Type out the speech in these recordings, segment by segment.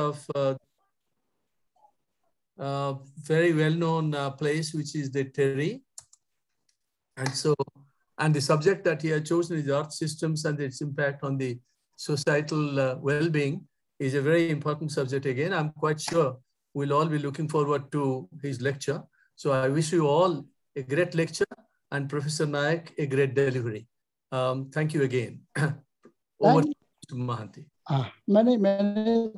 of uh, uh, very well-known uh, place, which is the TERI. And so, and the subject that he has chosen is Earth systems and its impact on the societal uh, well-being is a very important subject again. I'm quite sure we'll all be looking forward to his lecture. So I wish you all a great lecture and Professor Nayak a great delivery. Um, thank you again. Over to Mohanty. Uh, many, many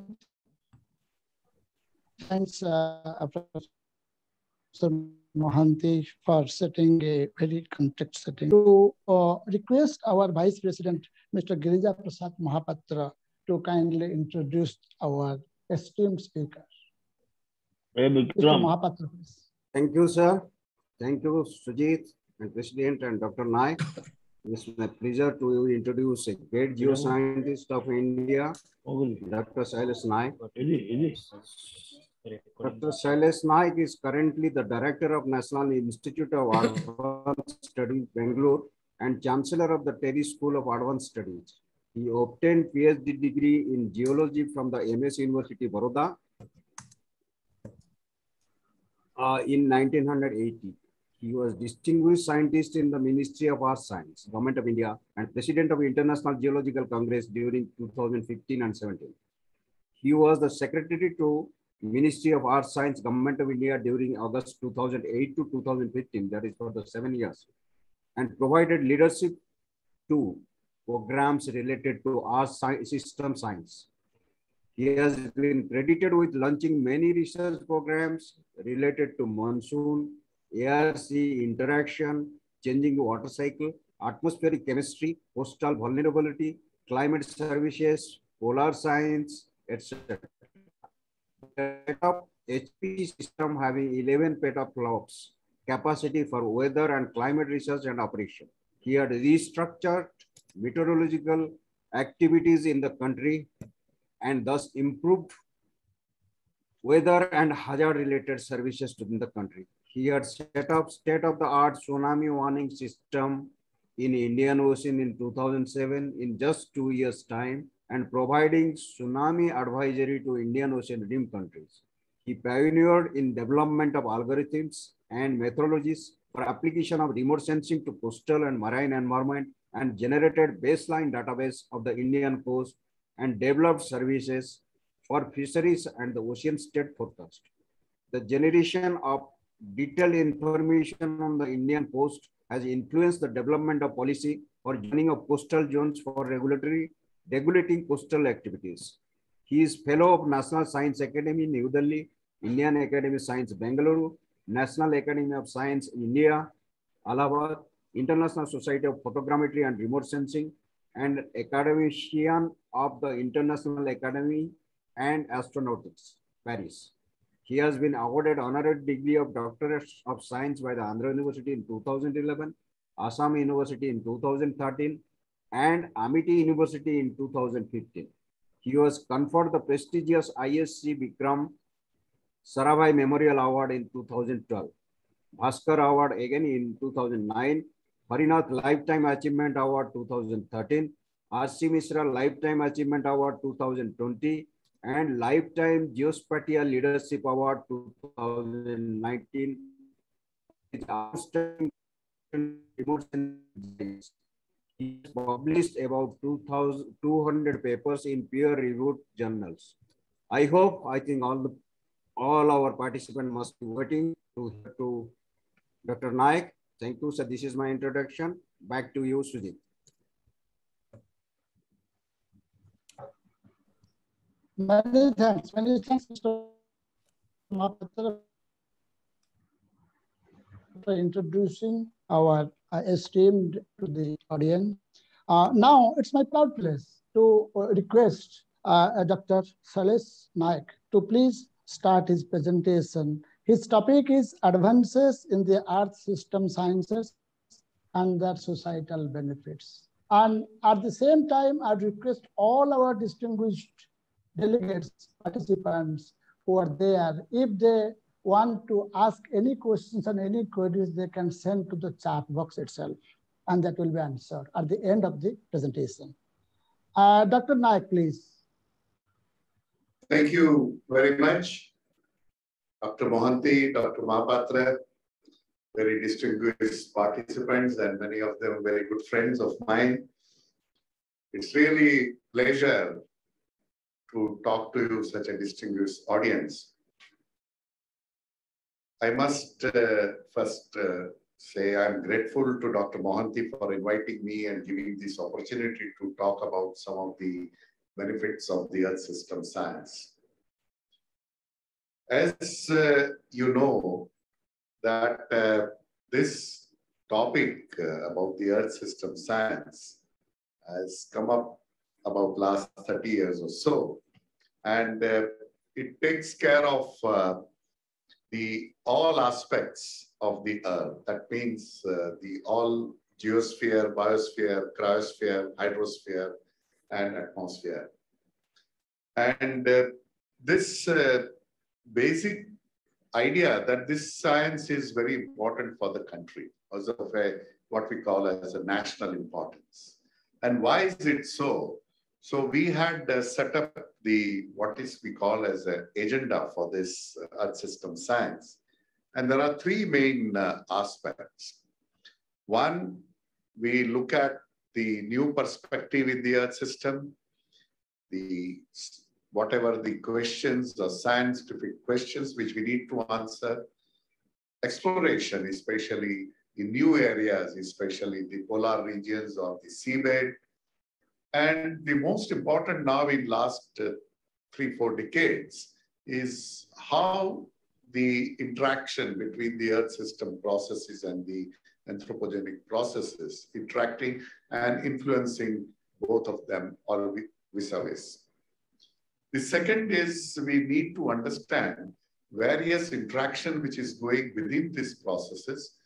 thanks, uh, Professor Mohanty, for setting a very context setting. To uh, request our Vice President, Mr. Girija Prasad Mahapatra, to kindly introduce our esteemed speaker. Mr. Mahapatra, please. Thank you, sir. Thank you, Sujit and President and Dr. Nayak. It's my pleasure to introduce a great geoscientist of India, Dr. Shailesh Nayak. Dr. Shailesh Nayak is currently the Director of National Institute of Advanced Studies, Bangalore, and Chancellor of the TERI School of Advanced Studies. He obtained PhD degree in geology from the MS University, Baroda uh, in 1980. He was distinguished scientist in the Ministry of Earth Science, Government of India, and President of International Geological Congress during 2015 and 17. He was the Secretary to Ministry of Earth Science, Government of India during August 2008 to 2015, that is for the seven years, and provided leadership to programs related to Earth science, system science. He has been credited with launching many research programs related to monsoon, air-sea interaction, changing water cycle, atmospheric chemistry, coastal vulnerability, climate services, polar science, etc. HP system having 11 petaflops capacity for weather and climate research and operation. He had restructured meteorological activities in the country and thus improved weather and hazard related services within the country. He had set up state-of-the-art tsunami warning system in Indian Ocean in 2007 in just two years time and providing tsunami advisory to Indian Ocean rim countries. He pioneered in development of algorithms and methodologies for application of remote sensing to coastal and marine environment and generated baseline database of the Indian coast and developed services for fisheries and the ocean state forecast. The generation of detailed information on the Indian coast has influenced the development of policy for joining of coastal zones for regulatory regulating coastal activities. He is fellow of National Science Academy, New Delhi, Indian Academy of Science, Bengaluru, National Academy of Science, India, Allahabad, International Society of Photogrammetry and Remote Sensing, and academician of the International Academy and Astronautics, Paris. He has been awarded honorary degree of Doctor of Science by the Andhra University in 2011, Assam University in 2013, and Amity University in 2015. He was conferred the prestigious ISC Vikram Sarabhai Memorial Award in 2012, Bhaskar Award again in 2009, Harinath Lifetime Achievement Award 2013, R.C. Lifetime Achievement Award 2020, and Lifetime Geospatial Leadership Award 2019. He published about 2,200 papers in peer-reviewed journals. I hope, I think all the all our participants must be waiting to, to Dr. Nayak. Thank you, sir. This is my introduction. Back to you, Sujit. Many thanks. Many thanks, Mr. For introducing our uh, esteemed to the audience. Uh, now, it's my proud place to uh, request uh, Dr. Shailesh Nayak to please start his presentation. His topic is advances in the earth system sciences and their societal benefits. And at the same time, I request all our distinguished delegates, participants who are there, if they want to ask any questions and any queries, they can send to the chat box itself, and that will be answered at the end of the presentation. Uh, Dr. Nayak, please. Thank you very much, Dr. Mohanty, Dr. Mahapatra, very distinguished participants and many of them very good friends of mine. It's really pleasure to talk to you, such a distinguished audience. I must uh, first uh, say I'm grateful to Dr. Mohanty for inviting me and giving this opportunity to talk about some of the benefits of the Earth system science. As uh, you know, that uh, this topic uh, about the Earth system science has come up about last 30 years or so. And uh, it takes care of uh, the all aspects of the Earth. That means uh, the all geosphere, biosphere, cryosphere, hydrosphere, and atmosphere. And uh, this uh, basic idea that this science is very important for the country, as of a, what we call as a national importance. And why is it so? So we had uh, set up the what is we call as an agenda for this uh, Earth system science. And there are three main uh, aspects. One, we look at the new perspective in the Earth system, the whatever the questions or scientific questions which we need to answer, exploration, especially in new areas, especially the polar regions or the seabed. And the most important now in last uh, three, four decades is how the interaction between the Earth system processes and the anthropogenic processes interacting and influencing both of them or vis-a-vis. The second is we need to understand various interaction which is going within these processes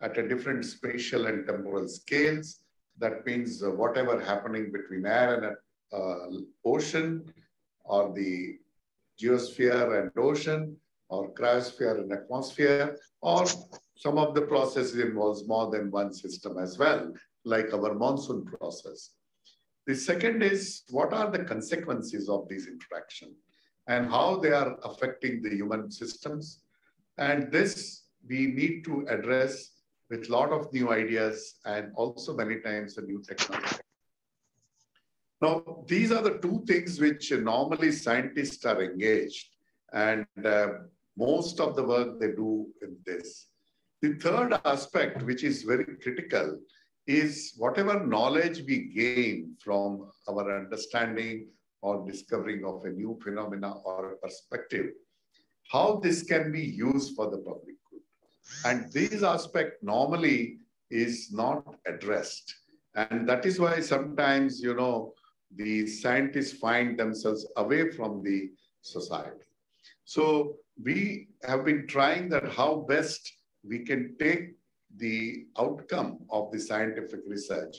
at a different spatial and temporal scales. That means uh, whatever happening between air and uh, ocean or the geosphere and ocean or cryosphere and atmosphere or some of the processes involves more than one system as well, like our monsoon process. The second is what are the consequences of these interaction and how they are affecting the human systems. And this we need to address with a lot of new ideas and also many times a new technology. Now, these are the two things which normally scientists are engaged and uh, most of the work they do in this. The third aspect, which is very critical, is whatever knowledge we gain from our understanding or discovering of a new phenomena or perspective, how this can be used for the public. And this aspect normally is not addressed. And that is why sometimes, you know, the scientists find themselves away from the society. So we have been trying that how best we can take the outcome of the scientific research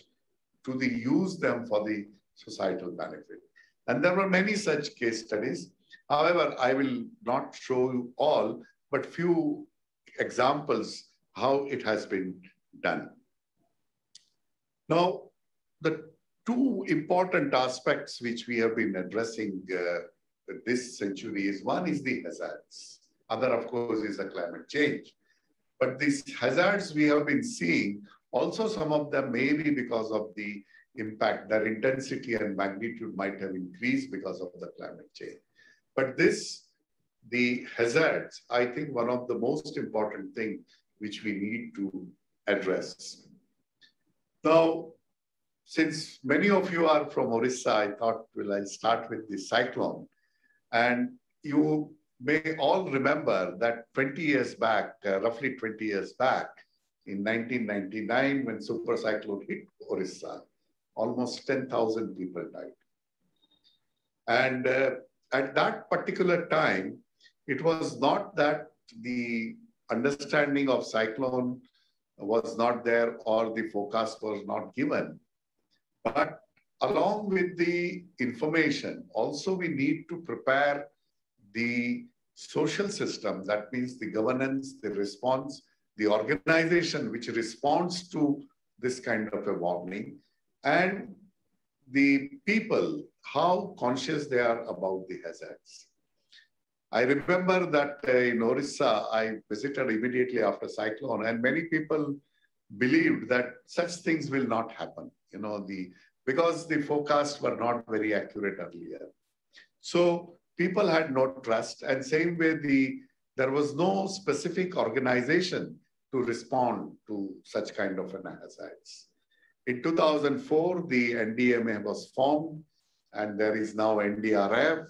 to the use them for the societal benefit. And there were many such case studies. However, I will not show you all, but few examples how it has been done. Now, the two important aspects which we have been addressing uh, this century is one is the hazards. Other, of course, is the climate change. But these hazards we have been seeing, also some of them may be because of the impact, their intensity and magnitude might have increased because of the climate change. But this, the hazards, I think one of the most important thing which we need to address. Now, since many of you are from Orissa, I thought, will I start with the cyclone? And you may all remember that 20 years back, uh, roughly 20 years back, in 1999, when super cyclone hit Orissa, almost 10,000 people died. And uh, at that particular time, it was not that the understanding of cyclone was not there or the forecast was not given. But along with the information, also we need to prepare the social system, that means the governance, the response, the organization which responds to this kind of a warning, and the people, how conscious they are about the hazards. I remember that uh, in Orissa, I visited immediately after cyclone, and many people believed that such things will not happen. You know, the because the forecasts were not very accurate earlier. So people had no trust, and same way the there was no specific organization to respond to such kind of an hazards. In 2004, the NDMA was formed, and there is now NDRF.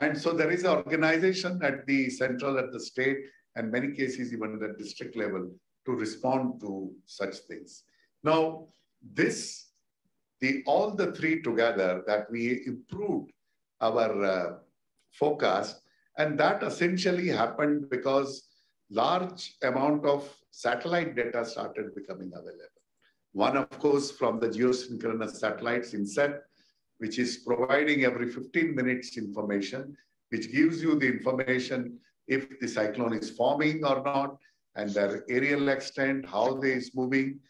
And so there is an organization at the central, at the state, and many cases even at the district level to respond to such things. Now, this, the all the three together that we improved our uh, forecast, and that essentially happened because large amount of satellite data started becoming available. One, of course, from the geosynchronous satellites INSAT, which is providing every 15 minutes information, which gives you the information if the cyclone is forming or not, and their aerial extent, how they is moving,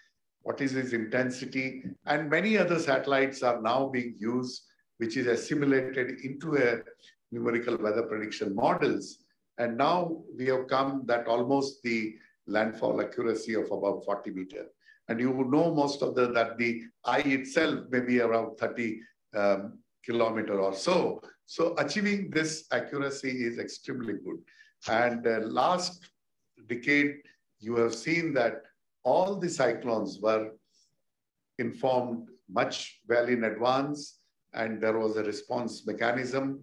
what is its intensity, and many other satellites are now being used, which is assimilated into a numerical weather prediction models. And now we have come that almost the landfall accuracy of about 40 meter. And you know most of the, that the eye itself may be around 30 um, kilometer or so. So achieving this accuracy is extremely good. And uh, last decade, you have seen that all the cyclones were informed much well in advance and there was a response mechanism.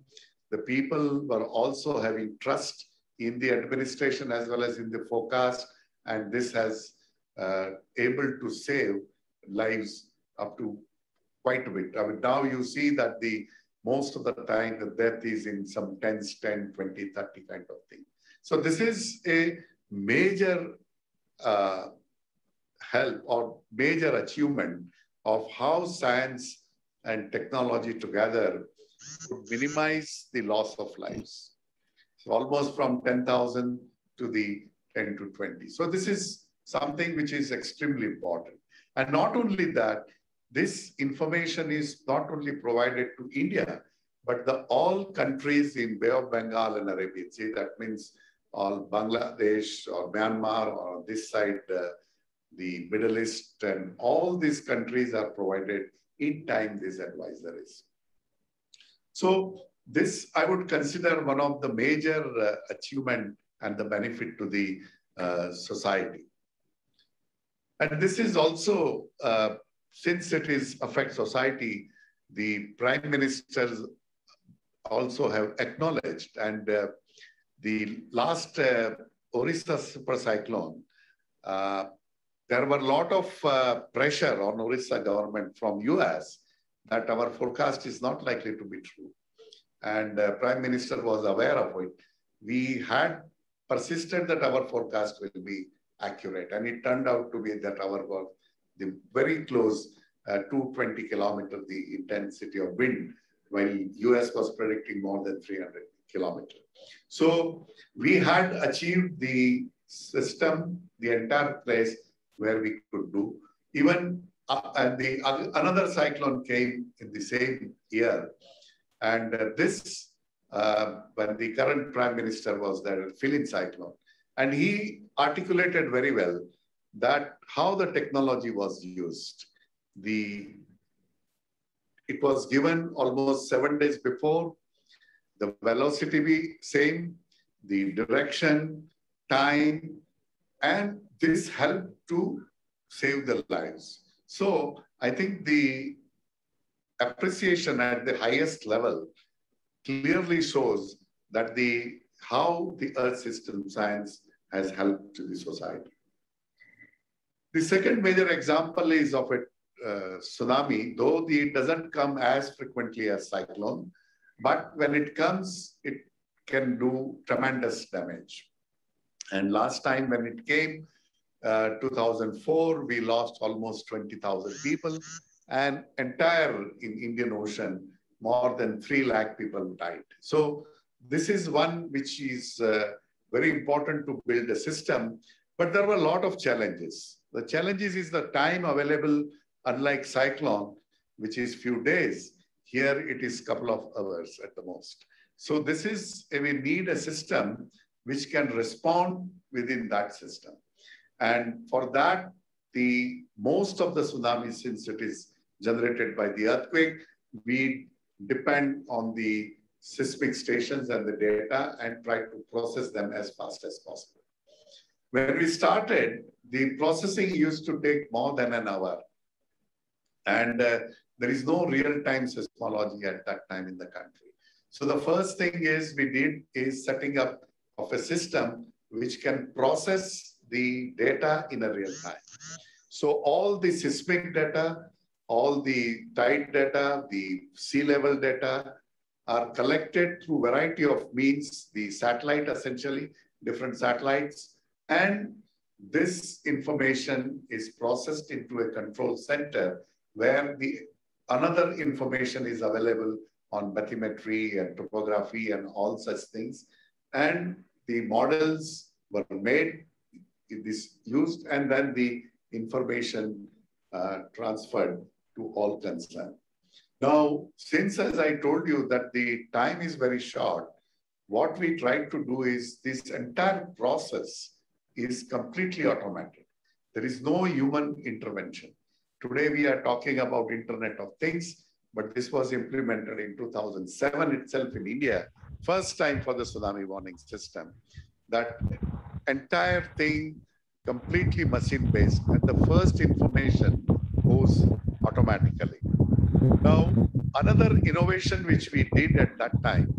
The people were also having trust in the administration as well as in the forecast and this has uh, able to save lives up to quite a bit. I mean, now you see that the most of the time the death is in some tens, 10, 20, 30 kind of thing. So this is a major uh, help or major achievement of how science and technology together would minimize the loss of lives. So almost from 10,000 to the 10 to 20. So this is something which is extremely important. And not only that, this information is not only provided to India, but the all countries in Bay of Bengal and Arabian Sea, that means all Bangladesh or Myanmar or this side, uh, the Middle East and all these countries are provided in time these advisories. So this I would consider one of the major uh, achievement and the benefit to the uh, society. And this is also, uh, since it is affect society, the prime ministers also have acknowledged and uh, the last uh, Orissa super cyclone, uh, there were a lot of uh, pressure on Orissa government from US that our forecast is not likely to be true. And uh, Prime Minister was aware of it. We had persisted that our forecast will be accurate. And it turned out to be that our the very close uh, 220 kilometer the intensity of wind, while US was predicting more than 300 kilometer. So we had achieved the system, the entire place where we could do. Even uh, and the uh, another cyclone came in the same year, and uh, this uh, when the current prime minister was there, Phailin cyclone, and he articulated very well that how the technology was used. The it was given almost seven days before the velocity be same, the direction, time, and this helped to save the lives. So I think the appreciation at the highest level clearly shows that the how the earth system science has helped to the society. The second major example is of a uh, tsunami, though it doesn't come as frequently as cyclone, but when it comes, it can do tremendous damage. And last time when it came, uh, 2004, we lost almost 20,000 people and entire in Indian Ocean, more than 3 lakh people died. So this is one which is uh, very important to build a system, but there were a lot of challenges. The challenges is the time available, unlike cyclone, which is few days, here it is couple of hours at the most. So this is, eh, we need a system which can respond within that system. And for that, the most of the tsunami, since it is generated by the earthquake, we depend on the seismic stations and the data and try to process them as fast as possible. When we started, the processing used to take more than an hour. And uh, there is no real-time seismology at that time in the country. So the first thing is we did is setting up of a system which can process the data in a real time. So all the seismic data, all the tide data, the sea level data are collected through variety of means, the satellite essentially, different satellites, and this information is processed into a control center where the another information is available on bathymetry and topography and all such things. And the models were made, it is used, and then the information uh, transferred to all concerned. Now, since as I told you that the time is very short, what we try to do is this entire process is completely automated. There is no human intervention. Today we are talking about Internet of Things, but this was implemented in 2007 itself in India, first time for the tsunami warning system. That entire thing completely machine based and the first information goes automatically. Now, another innovation which we did at that time,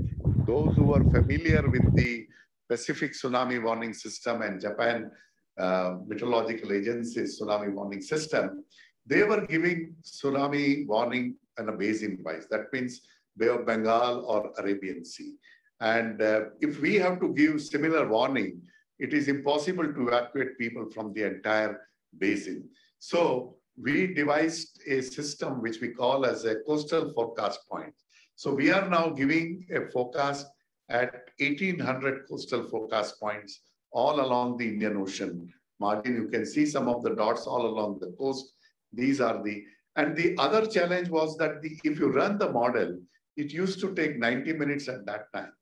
those who are familiar with the Pacific Tsunami Warning System and Japan uh, Meteorological Agency's tsunami warning system, they were giving tsunami warning on a basin wise. That means Bay of Bengal or Arabian Sea. And uh, if we have to give similar warning, it is impossible to evacuate people from the entire basin. So we devised a system which we call as a coastal forecast point. So we are now giving a forecast at 1800 coastal forecast points all along the Indian Ocean margin. You can see some of the dots all along the coast. These are the, and the other challenge was that the, if you run the model, it used to take 90 minutes at that time.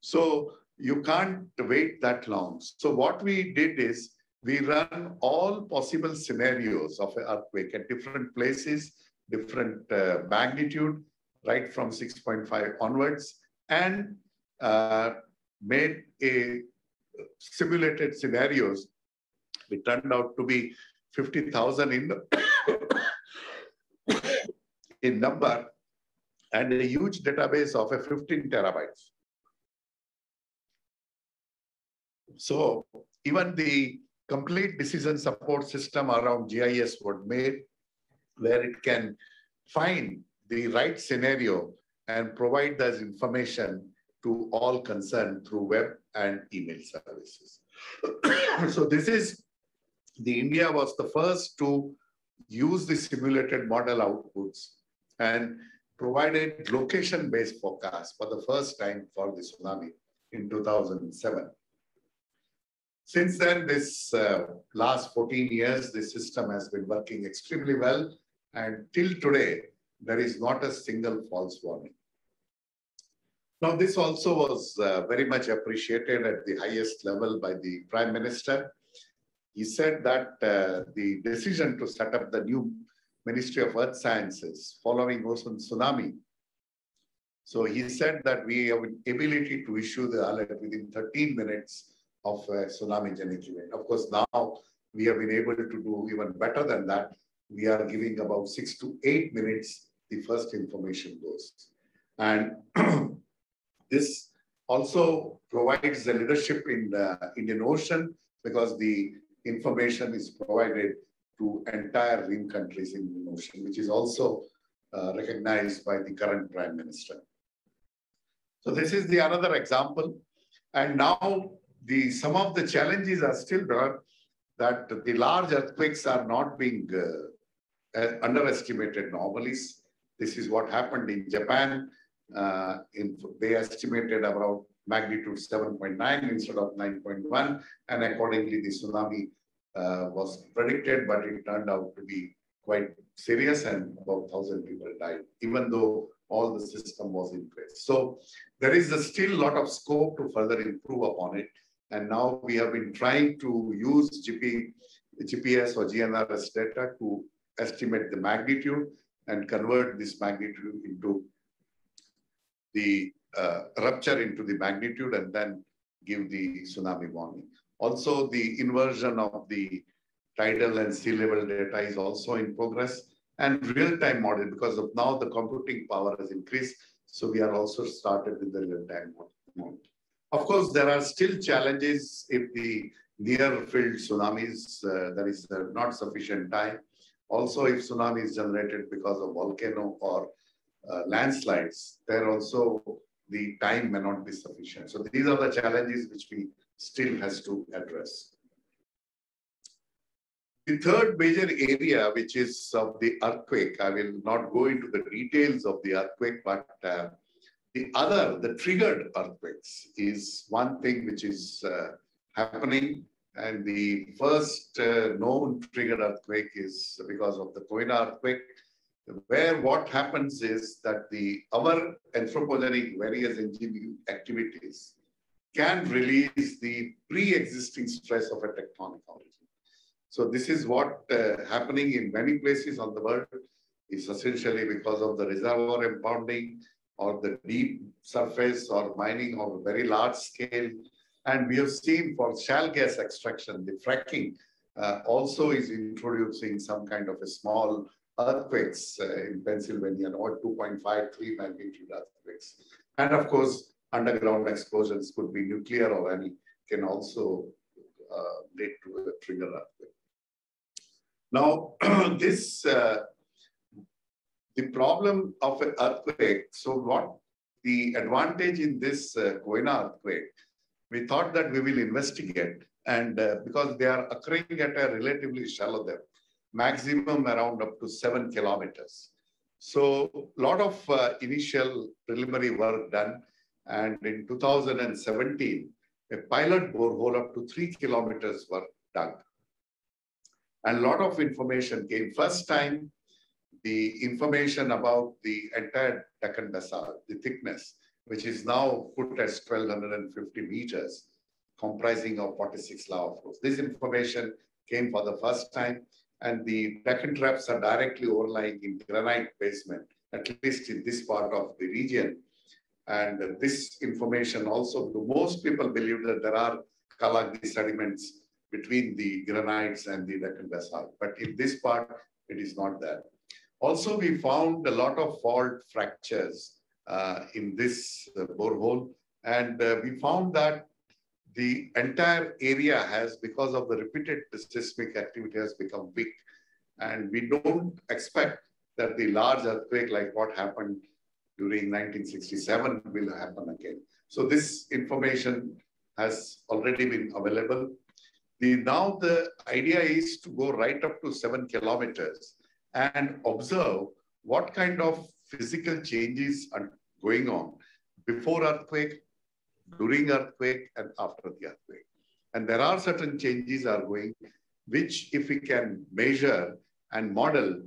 So you can't wait that long. So what we did is we run all possible scenarios of an earthquake at different places, different uh, magnitude, right from 6.5 onwards, and uh, made a simulated scenarios. It turned out to be 50,000 in, in number and a huge database of a 15 terabytes. So even the complete decision support system around GIS was made where it can find the right scenario and provide that information to all concerned through web and email services. so this is, the India was the first to use the simulated model outputs and provided location-based forecast for the first time for the tsunami in 2007. Since then, this uh, last 14 years, the system has been working extremely well. And till today, there is not a single false warning. Now, this also was uh, very much appreciated at the highest level by the Prime Minister. He said that uh, the decision to set up the new Ministry of Earth Sciences following Ocean tsunami. So he said that we have an ability to issue the alert within 13 minutes of a tsunami-genic event. Of course, now we have been able to do even better than that. We are giving about six to eight minutes the first information goes. And This also provides the leadership in the Indian Ocean because the information is provided to entire rim countries in the ocean, which is also uh, recognized by the current prime minister. So this is the another example. And now the some of the challenges are still there that the large earthquakes are not being uh, underestimated normally. This is what happened in Japan uh, in, they estimated about magnitude 7.9 instead of 9.1, and accordingly the tsunami uh, was predicted, but it turned out to be quite serious and about 1,000 people died, even though all the system was in place. So there is still a lot of scope to further improve upon it. And now we have been trying to use GP, GPS or GNSS data to estimate the magnitude and convert this magnitude into the uh, rupture into the magnitude and then give the tsunami warning. Also, the inversion of the tidal and sea level data is also in progress and real-time model because of now the computing power has increased. So we are also started with the real-time model. Of course, there are still challenges if the near field tsunamis, uh, there is uh, not sufficient time. Also, if tsunami is generated because of volcano or uh, landslides, there also the time may not be sufficient. So these are the challenges which we still has to address. The third major area, which is of the earthquake, I will not go into the details of the earthquake, but uh, the other, the triggered earthquakes is one thing which is uh, happening. And the first uh, known triggered earthquake is because of the Koyna earthquake, where what happens is that the our anthropogenic various activities can release the pre-existing stress of a tectonic origin. So this is what uh, happening in many places on the world is essentially because of the reservoir impounding or the deep surface or mining of a very large scale. And we have seen for shale gas extraction, the fracking uh, also is introducing some kind of a small earthquakes uh, in Pennsylvania, or 2.5, 3 magnitude earthquakes. And of course, underground explosions could be nuclear or any, can also uh, lead to a trigger earthquake. Now, this, uh, the problem of an earthquake, so what the advantage in this uh, earthquake, we thought that we will investigate and uh, because they are occurring at a relatively shallow depth, maximum around up to seven kilometers. So a lot of uh, initial preliminary work done and in 2017, a pilot borehole up to three kilometers were dug. And a lot of information came. First time, the information about the entire Deccan basalt, the thickness, which is now put as 1250 meters, comprising of 46 lava flows. This information came for the first time, and the Deccan traps are directly overlying in granite basement, at least in this part of the region. And this information also, most people believe that there are Kaladgi sediments between the granites and the Deccan basalt. But in this part, it is not there. Also, we found a lot of fault fractures uh, in this uh, borehole. And uh, we found that the entire area has, because of the repeated seismic activity, has become weak. And we don't expect that the large earthquake like what happened during 1967 will happen again. So this information has already been available. The, now the idea is to go right up to seven kilometers and observe what kind of physical changes are going on before earthquake, during earthquake, and after the earthquake. And there are certain changes are going, which if we can measure and model,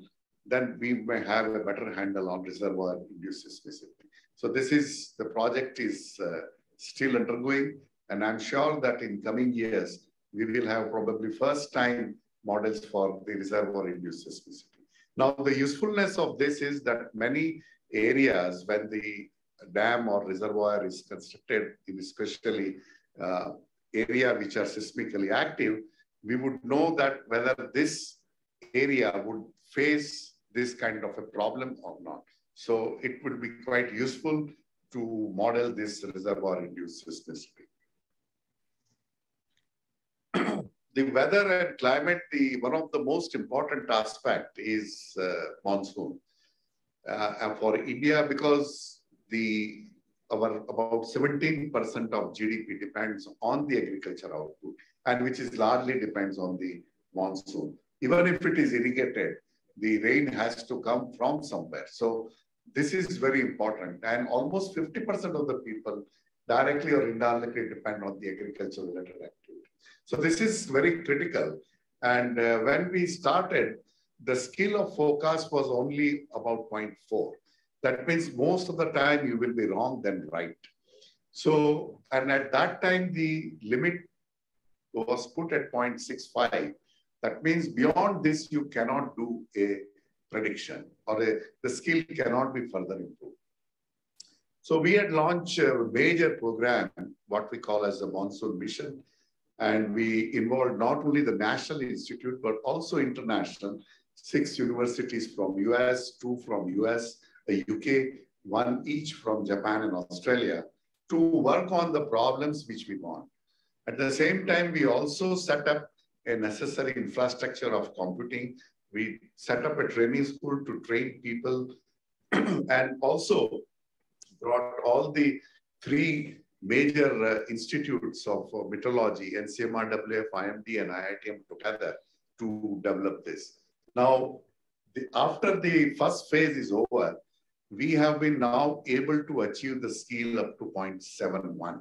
then we may have a better handle on reservoir induced seismicity. So this is, the project is uh, still undergoing, and I'm sure that in coming years, we will have probably first time models for the reservoir induced seismicity. Now, the usefulness of this is that many areas when the dam or reservoir is constructed, in especially uh, area which are seismically active, we would know that whether this area would face this kind of a problem or not. So it would be quite useful to model this reservoir-induced seismicity. the weather and climate, the one of the most important aspect is uh, monsoon. Uh, for India, because the our about 17% of GDP depends on the agriculture output, and which is largely depends on the monsoon. Even if it is irrigated, the rain has to come from somewhere. So this is very important. And almost 50% of the people directly or indirectly depend on the agriculture related activity. So this is very critical. And uh, when we started, the skill of forecast was only about 0.4. That means most of the time you will be wrong than right. So, and at that time, the limit was put at 0.65. That means beyond this, you cannot do a prediction or a, the skill cannot be further improved. So we had launched a major program, what we call as the Monsoon Mission. And we involved not only the National Institute, but also international, six universities from US, two from US, the UK, one each from Japan and Australia to work on the problems which we want. At the same time, we also set up a necessary infrastructure of computing. We set up a training school to train people and also brought all the three major uh, institutes of uh, meteorology, NCMRWF, IMD, and IITM together to develop this. Now, the, after the first phase is over, we have been now able to achieve the scale up to 0.71.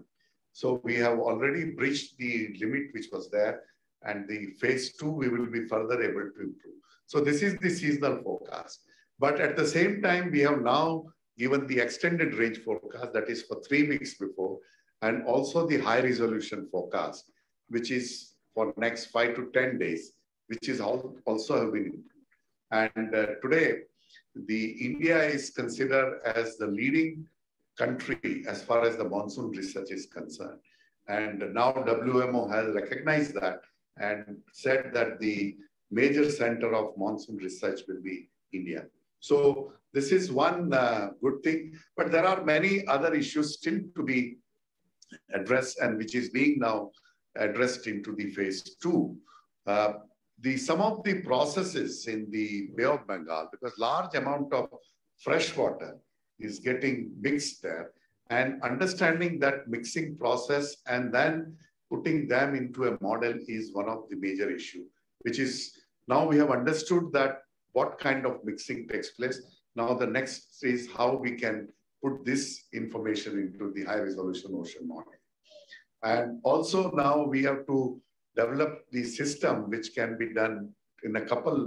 So we have already breached the limit which was there and the phase two, we will be further able to improve. So this is the seasonal forecast. But at the same time, we have now given the extended range forecast that is for three weeks before, and also the high resolution forecast, which is for next five to 10 days, which is also have been improved. And uh, today, the India is considered as the leading country as far as the monsoon research is concerned. And now WMO has recognized that and said that the major center of monsoon research will be India. So this is one uh, good thing, but there are many other issues still to be addressed and which is being now addressed into the phase two. Uh, the some of the processes in the Bay of Bengal, because large amount of fresh water is getting mixed there, and understanding that mixing process and then putting them into a model is one of the major issue, which is now we have understood that what kind of mixing takes place. Now the next is how we can put this information into the high resolution ocean model. And also now we have to develop the system which can be done in a couple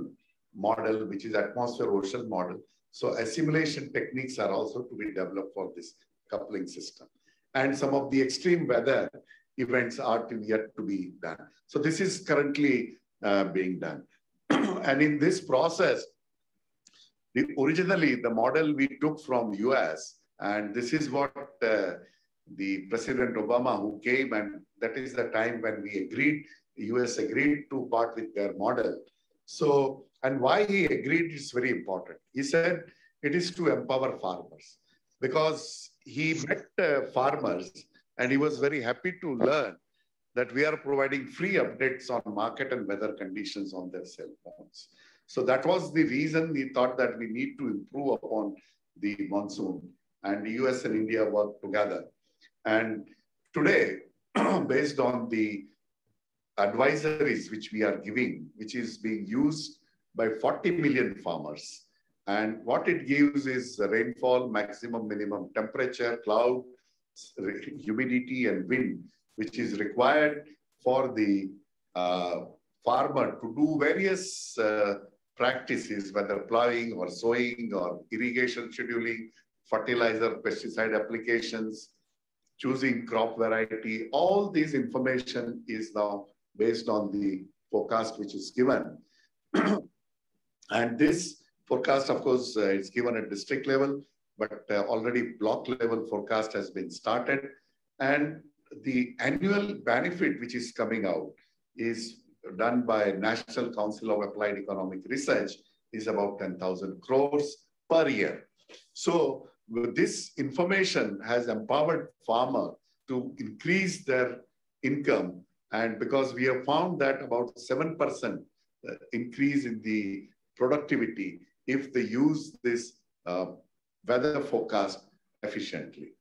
model, which is atmosphere ocean model. So assimilation techniques are also to be developed for this coupling system. And some of the extreme weather events are yet to be done. So this is currently uh, being done. and in this process, the, originally the model we took from US, and this is what uh, the President Obama who came, and that is the time when we agreed, US agreed to part with their model. So, and why he agreed is very important. He said it is to empower farmers because he met uh, farmers and he was very happy to learn that we are providing free updates on market and weather conditions on their cell phones. So that was the reason we thought that we need to improve upon the monsoon and the US and India work together. And today, based on the advisories which we are giving, which is being used by 40 million farmers. And what it gives is rainfall, maximum, minimum temperature, cloud, humidity and wind, which is required for the uh, farmer to do various uh, practices, whether plowing or sowing or irrigation scheduling, fertilizer, pesticide applications, choosing crop variety, all this information is now based on the forecast which is given. and this forecast, of course, uh, is given at district level, but uh, already block level forecast has been started. And the annual benefit which is coming out is done by National Council of Applied Economic Research is about 10,000 crores per year. So this information has empowered farmer to increase their income. And because we have found that about 7% uh, increase in the productivity if they use this uh, weather forecast efficiently.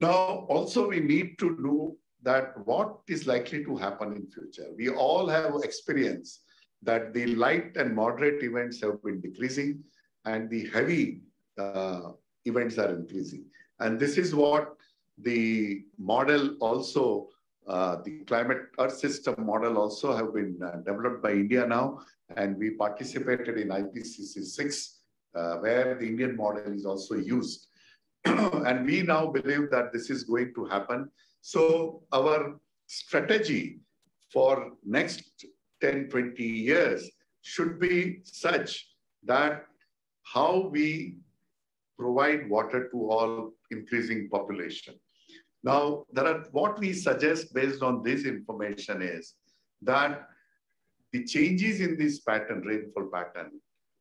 Now, also we need to know that what is likely to happen in future. We all have experience that the light and moderate events have been decreasing and the heavy uh, events are increasing. And this is what the model also, uh, the climate earth system model also have been uh, developed by India now. And we participated in IPCC 6 uh, where the Indian model is also used. and we now believe that this is going to happen. So our strategy for next 10, 20 years should be such that how we provide water to all increasing population. Now, there are what we suggest based on this information is that the changes in this pattern, rainfall pattern,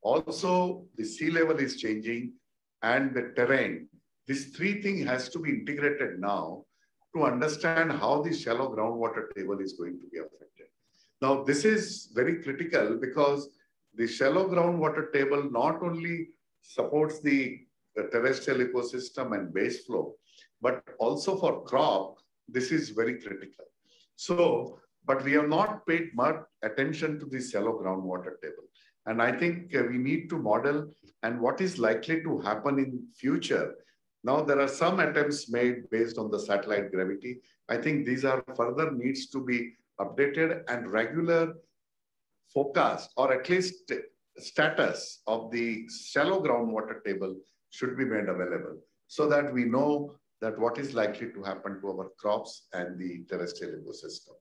also the sea level is changing and the terrain. These three things has to be integrated now to understand how the shallow groundwater table is going to be affected. Now, this is very critical because the shallow groundwater table not only supports the, the terrestrial ecosystem and base flow, but also for crop, this is very critical. So, but we have not paid much attention to the shallow groundwater table. And I think uh, we need to model and what is likely to happen in future now there are some attempts made based on the satellite gravity. I think these are further needs to be updated and regular forecast or at least status of the shallow groundwater table should be made available so that we know that what is likely to happen to our crops and the terrestrial ecosystem.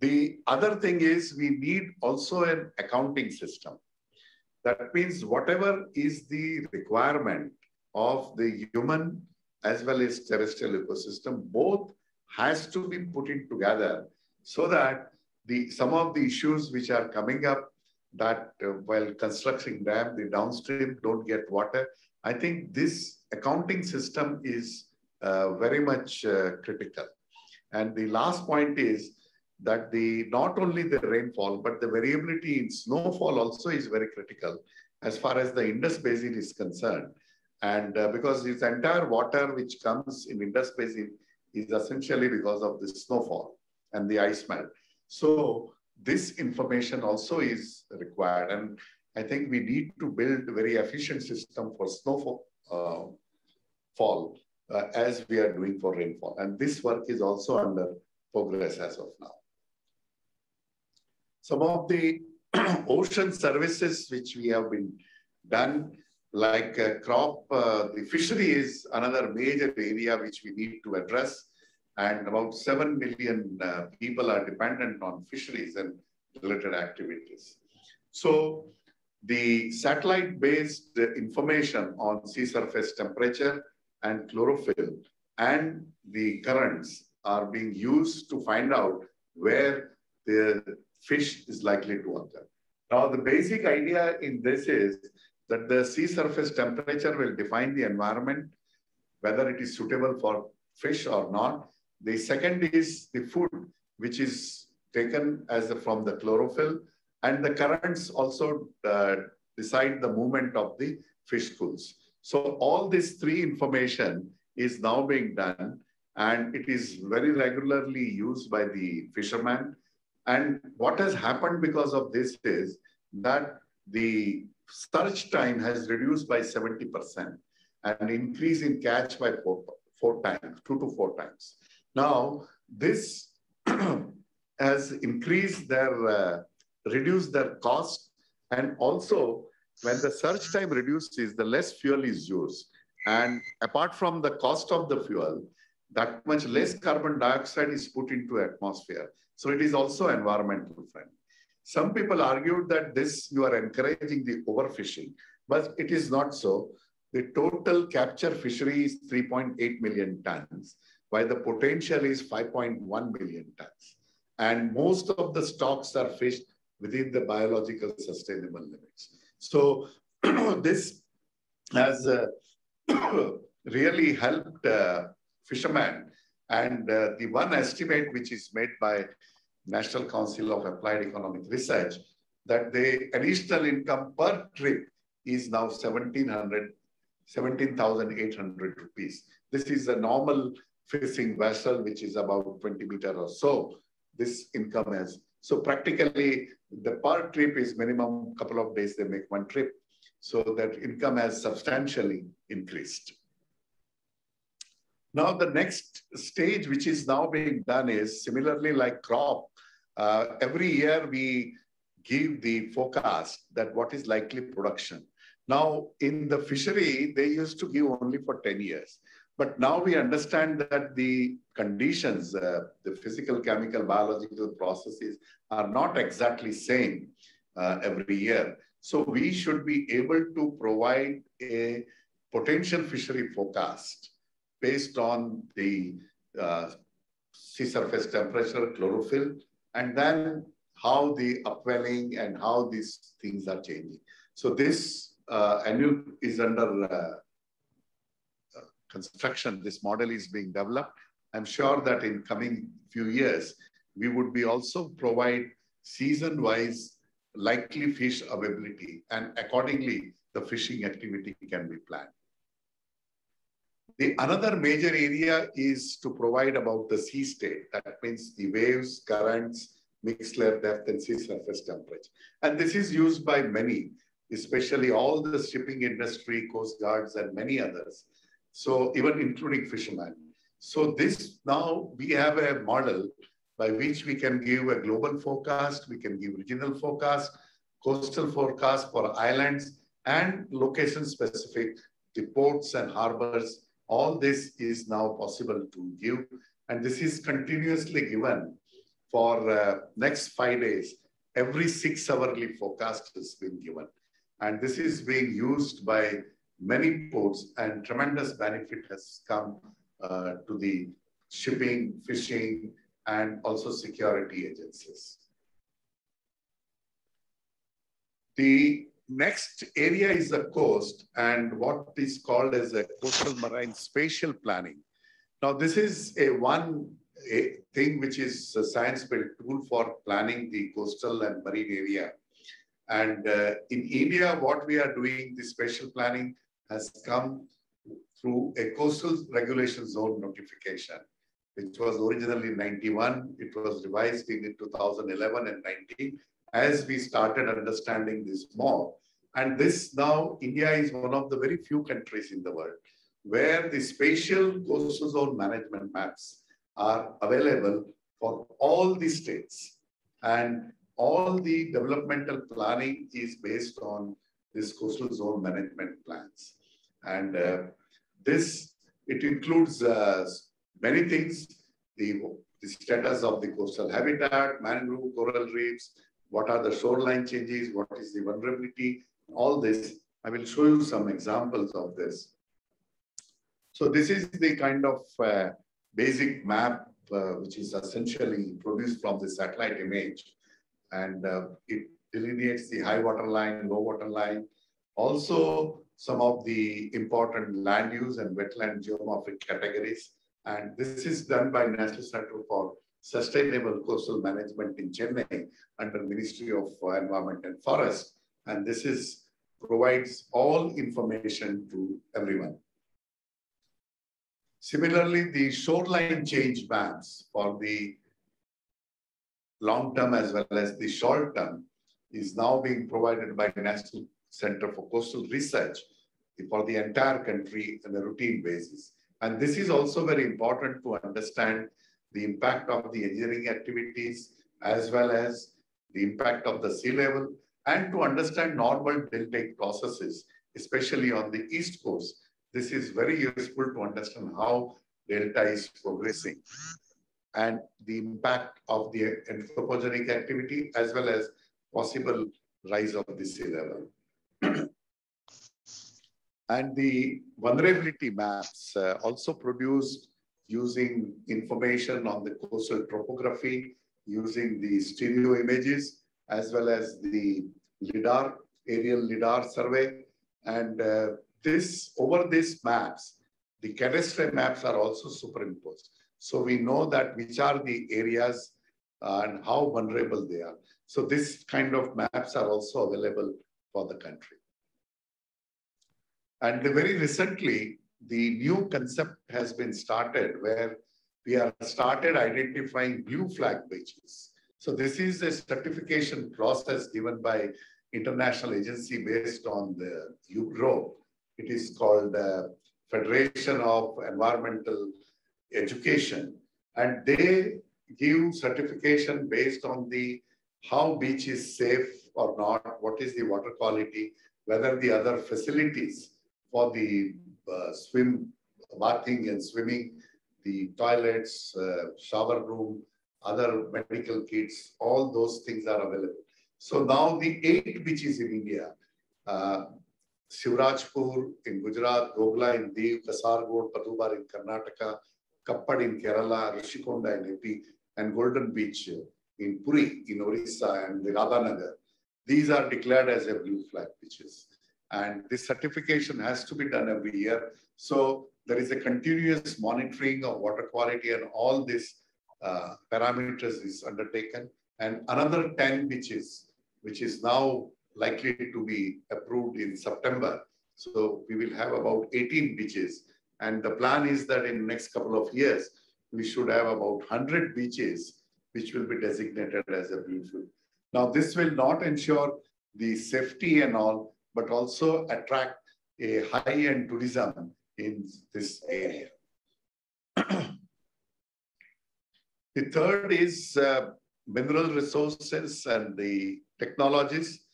The other thing is we need also an accounting system. That means whatever is the requirement of the human as well as terrestrial ecosystem, both has to be put in together so that the some of the issues which are coming up that uh, while constructing dam, the downstream don't get water. I think this accounting system is uh, very much uh, critical. And the last point is that the not only the rainfall, but the variability in snowfall also is very critical as far as the Indus Basin is concerned. And uh, because this entire water which comes in Indus Basin is essentially because of the snowfall and the ice melt. So this information also is required. And I think we need to build a very efficient system for snowfall uh, fall, uh, as we are doing for rainfall. And this work is also under progress as of now. Some of the ocean services which we have been done like uh, crop, the fishery is another major area which we need to address. And about 7 million uh, people are dependent on fisheries and related activities. So the satellite-based information on sea surface temperature and chlorophyll and the currents are being used to find out where the fish is likely to occur. Now, the basic idea in this is that the sea surface temperature will define the environment, whether it is suitable for fish or not. The second is the food, which is taken as from the chlorophyll, and the currents also uh, decide the movement of the fish schools. So all this three information is now being done, and it is very regularly used by the fishermen. And what has happened because of this is that the search time has reduced by 70% and increase in catch by four, four times, two to four times. Now, this has increased their, uh, reduced their cost and also when the search time reduces, the less fuel is used. And apart from the cost of the fuel, that much less carbon dioxide is put into atmosphere. So it is also environmental friendly. Some people argued that this, you are encouraging the overfishing, but it is not so. The total capture fishery is 3.8 million tons, while the potential is 5.1 million tons. And most of the stocks are fished within the biological sustainable limits. So this has uh, really helped uh, fishermen. And uh, the one estimate which is made by National Council of Applied Economic Research that the additional income per trip is now 1700 17,800 rupees. This is a normal fishing vessel, which is about 20 meter or so. This income has, so practically the per trip is minimum couple of days they make one trip. So that income has substantially increased. Now the next stage, which is now being done is similarly like crop, uh, every year we give the forecast that what is likely production. Now, in the fishery, they used to give only for 10 years. But now we understand that the conditions, uh, the physical, chemical, biological processes are not exactly same uh, every year. So we should be able to provide a potential fishery forecast based on the uh, sea surface temperature, chlorophyll, and then how the upwelling and how these things are changing. So this uh, annual is under uh, uh, construction. This model is being developed. I'm sure that in coming few years, we would be also provide season-wise likely fish availability and accordingly the fishing activity can be planned. The another major area is to provide about the sea state. That means the waves, currents, mixed layer depth, and sea surface temperature. And this is used by many, especially all the shipping industry, coast guards, and many others. So even including fishermen. So this now we have a model by which we can give a global forecast, we can give regional forecast, coastal forecast for islands, and location specific, the ports and harbors all this is now possible to give. And this is continuously given for uh, next five days. Every six hourly forecast has been given. And this is being used by many ports and tremendous benefit has come to the shipping, fishing, and also security agencies. The next area is the coast and what is called as a coastal marine spatial planning. Now, this is a one a thing which is a science-built tool for planning the coastal and marine area. And uh, in India, what we are doing, the spatial planning has come through a coastal regulation zone notification, which was originally 91. It was revised in 2011 and 19 as we started understanding this more. And this now, India is one of the very few countries in the world where the spatial coastal zone management maps are available for all the states. And all the developmental planning is based on this coastal zone management plans. And uh, this, it includes uh, many things, the, the status of the coastal habitat, mangrove, coral reefs, what are the shoreline changes, what is the vulnerability, all this. I will show you some examples of this. So this is the kind of uh, basic map uh, which is essentially produced from the satellite image. And uh, it delineates the high water line, low water line, also some of the important land use and wetland geomorphic categories. And this is done by National Center for Sustainable Coastal Management in Chennai under Ministry of Environment and Forest. And this is provides all information to everyone. Similarly, the shoreline change maps for the long term as well as the short term is now being provided by National Center for Coastal Research for the entire country on a routine basis. And this is also very important to understand the impact of the engineering activities as well as the impact of the sea level and to understand normal deltaic processes, especially on the East Coast. This is very useful to understand how delta is progressing and the impact of the anthropogenic activity as well as possible rise of the sea level. and the vulnerability maps uh, also produced using information on the coastal topography, using the stereo images, as well as the LIDAR, aerial LIDAR survey. And uh, this, over these maps, the cadastral maps are also superimposed. So we know that which are the areas uh, and how vulnerable they are. So this kind of maps are also available for the country. And very recently, the new concept has been started where we are started identifying blue flag beaches. So this is a certification process given by international agency based on the UGRO. It is called uh, Federation of Environmental Education. And they give certification based on the how beach is safe or not, what is the water quality, whether the other facilities for the uh, swim, bathing and swimming, the toilets, uh, shower room, other medical kits, all those things are available. So now the eight beaches in India, uh, Shivrajpur in Gujarat, Ghoghla in Diu, Kasargod, Padubar in Karnataka, Kappad in Kerala, Rishikonda in AP, and Golden Beach in Puri in Orissa and the Radhanagar. These are declared as a blue flag beaches. And this certification has to be done every year. So there is a continuous monitoring of water quality and all these uh, parameters is undertaken. And another 10 beaches, which is now likely to be approved in September. So we will have about 18 beaches. And the plan is that in the next couple of years, we should have about 100 beaches, which will be designated as a blue. Now, this will not ensure the safety and all, but also attract a high-end tourism in this area. the third is uh, mineral resources and the technologies.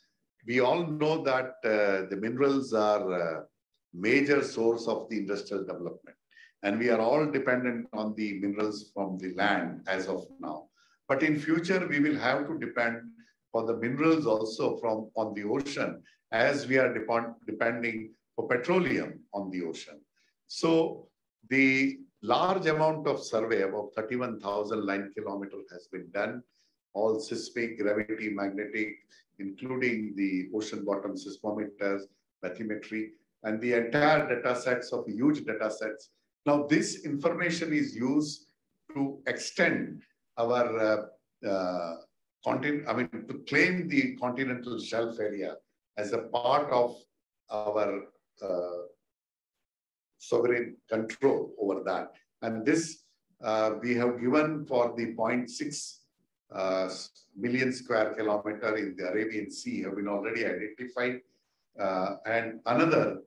We all know that uh, the minerals are a major source of the industrial development. And we are all dependent on the minerals from the land as of now. But in future, we will have to depend for the minerals also from on the ocean as we are depend, depending for petroleum on the ocean. So the large amount of survey, about 31,000 line kilometers has been done, all seismic, gravity, magnetic, including the ocean bottom seismometers, bathymetry, and the entire data sets of huge data sets. Now this information is used to extend our uh, uh, continent, I mean, to claim the continental shelf area as a part of our uh, sovereign control over that. And this uh, we have given for the 0.6 uh, million square kilometer in the Arabian Sea have been already identified. Uh, and another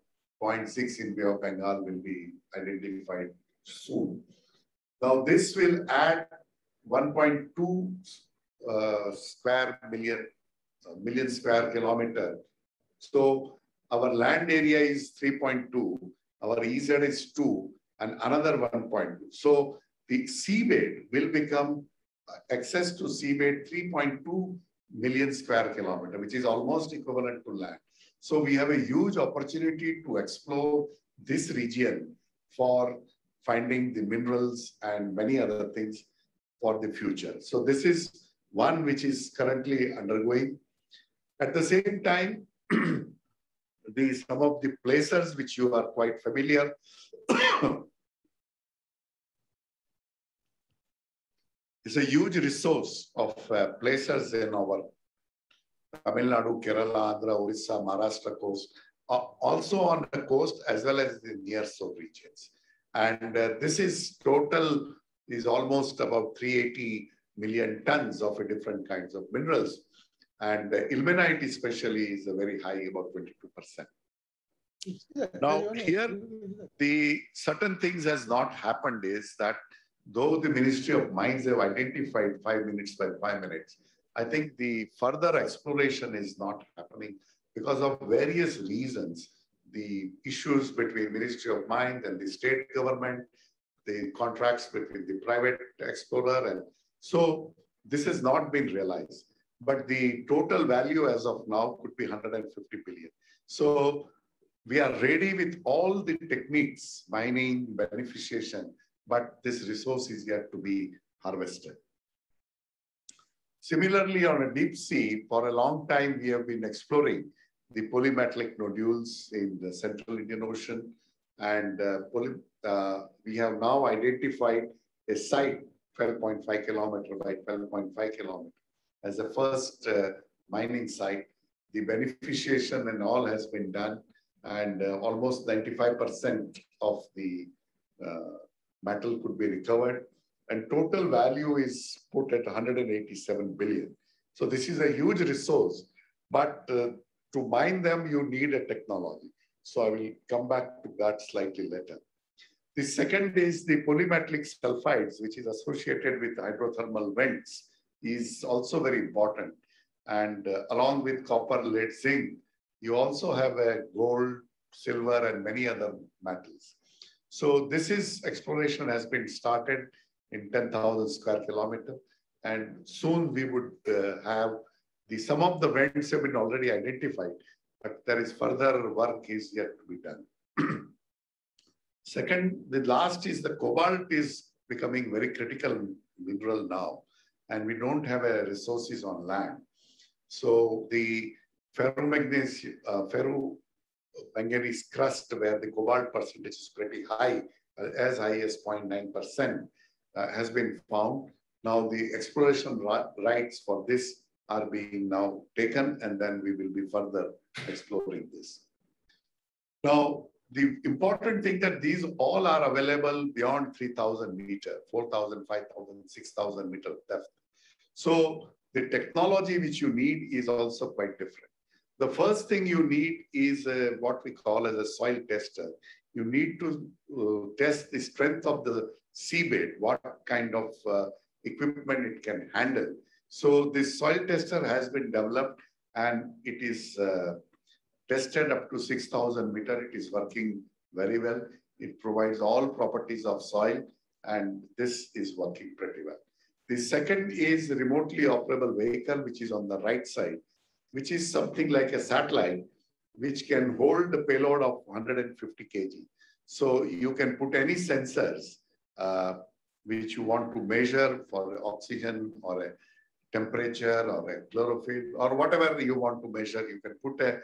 0.6 in Bay of Bengal will be identified soon. Now this will add 1.2 uh, square million, uh, million square kilometer. So our land area is 3.2, our EEZ is 2, and another 1.2. So the seabed will become uh, access to seabed 3.2 million square kilometer, which is almost equivalent to land. So we have a huge opportunity to explore this region for finding the minerals and many other things for the future. So this is one which is currently undergoing. At the same time, the some of the placers which you are quite familiar. it's a huge resource of uh, placers in our Tamil Nadu, Kerala, Andhra, Orissa, Maharashtra coast, uh, also on the coast as well as the near south regions. And uh, this is total is almost about 380 million tons of different kinds of minerals. And ilmenite especially is a very high, about 22%. Now here, the certain things has not happened is that though the Ministry of Mines have identified five minutes by five minutes, I think the further exploration is not happening because of various reasons. The issues between Ministry of Mines and the state government, the contracts between the private explorer and so this has not been realized. But the total value as of now could be 150 billion. So we are ready with all the techniques, mining, beneficiation, but this resource is yet to be harvested. Similarly, on a deep sea, for a long time, we have been exploring the polymetallic nodules in the central Indian Ocean. And uh, uh, we have now identified a site 12.5 kilometer by 12.5 kilometer as the first uh, mining site. The beneficiation and all has been done and uh, almost 95% of the uh, metal could be recovered and total value is put at 187 billion. So this is a huge resource, but uh, to mine them, you need a technology. So I will come back to that slightly later. The second is the polymetallic sulfides, which is associated with hydrothermal vents, is also very important. And uh, along with copper, lead, zinc, you also have a gold, silver, and many other metals. So this is exploration has been started in 10,000 square kilometer. And soon we would uh, have the, some of the vents have been already identified, but there is further work is yet to be done. Second, the last is the cobalt is becoming very critical mineral now, and we don't have a resources on land. So the uh, ferromanganese crust where the cobalt percentage is pretty high, uh, as high as 0.9%, uh, has been found. Now the exploration rights for this are being now taken and then we will be further exploring this. Now, the important thing that these all are available beyond 3000 meter, 4000, 5000, 6000 meter depth. So the technology which you need is also quite different. The first thing you need is uh, what we call as a soil tester. You need to uh, test the strength of the seabed, what kind of uh, equipment it can handle. So this soil tester has been developed and it is uh, tested up to 6,000 meter. It is working very well. It provides all properties of soil and this is working pretty well. The second is remotely operable vehicle, which is on the right side, which is something like a satellite, which can hold the payload of 150 kg. So you can put any sensors uh, which you want to measure for oxygen or a temperature or a chlorophyll or whatever you want to measure. You can put a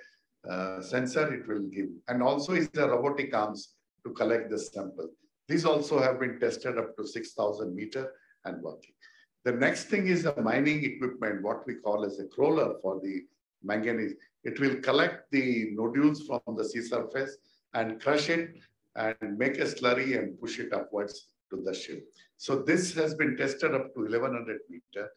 uh, sensor, it will give. And also is the robotic arms to collect the sample. These also have been tested up to 6,000 meter and working. The next thing is the mining equipment, what we call as a crawler for the manganese. It will collect the nodules from the sea surface and crush it and make a slurry and push it upwards to the ship. So this has been tested up to 1100 meter.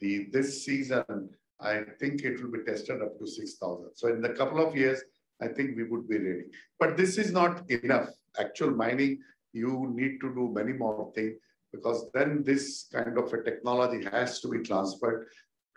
The, this season, I think it will be tested up to 6,000. So in a couple of years, I think we would be ready. But this is not enough. Actual mining, you need to do many more things because then this kind of a technology has to be transferred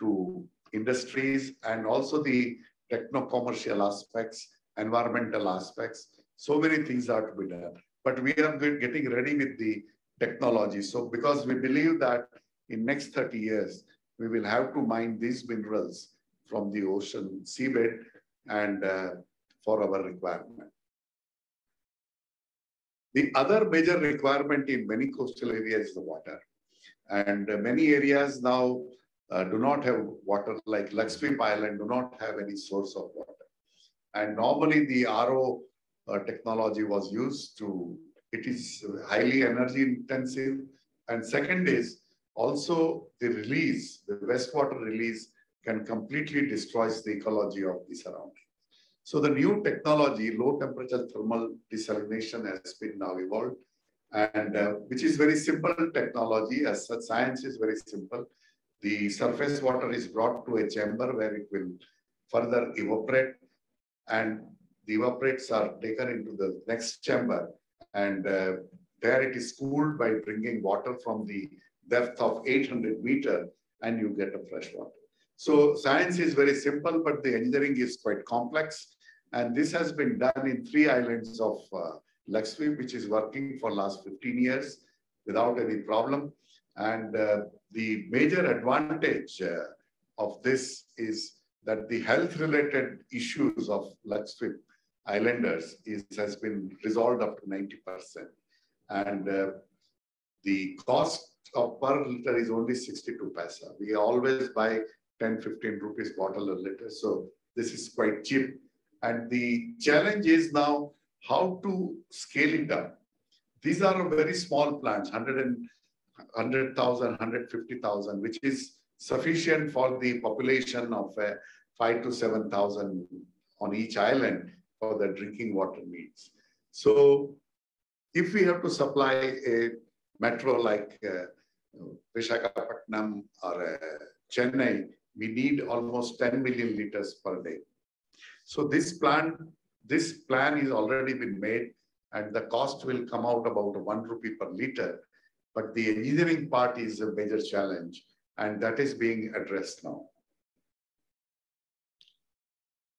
to industries and also the techno-commercial aspects, environmental aspects. So many things are to be done. But we are getting ready with the technology. So because we believe that in next 30 years, we will have to mine these minerals from the ocean seabed and uh, for our requirement. The other major requirement in many coastal areas is the water. And uh, many areas now uh, do not have water, like Lakshadweep Island do not have any source of water. And normally the RO uh, technology was used to it is highly energy intensive. And second is also the release, the wastewater release can completely destroys the ecology of the surrounding. So the new technology, low temperature thermal desalination has been now evolved and uh, which is very simple technology as such science is very simple. The surface water is brought to a chamber where it will further evaporate and the evaporates are taken into the next chamber and uh, there it is cooled by bringing water from the depth of 800 meter and you get a fresh water. So science is very simple, but the engineering is quite complex. And this has been done in three islands of uh, Lakshadweep, which is working for last 15 years without any problem. And uh, the major advantage uh, of this is that the health related issues of Lakshadweep islanders is, has been resolved up to 90%. And uh, the cost of per liter is only 62 paisa. We always buy 10, 15 rupees bottle a liter. So this is quite cheap. And the challenge is now how to scale it up. These are very small plants, 100 100,000, 150,000, which is sufficient for the population of uh, 5 to 7,000 on each island for the drinking water needs. So if we have to supply a metro like uh, Visakhapatnam or uh, Chennai, we need almost 10 million liters per day. So this plan, this plan is already been made and the cost will come out about one rupee per liter. But the engineering part is a major challenge and that is being addressed now.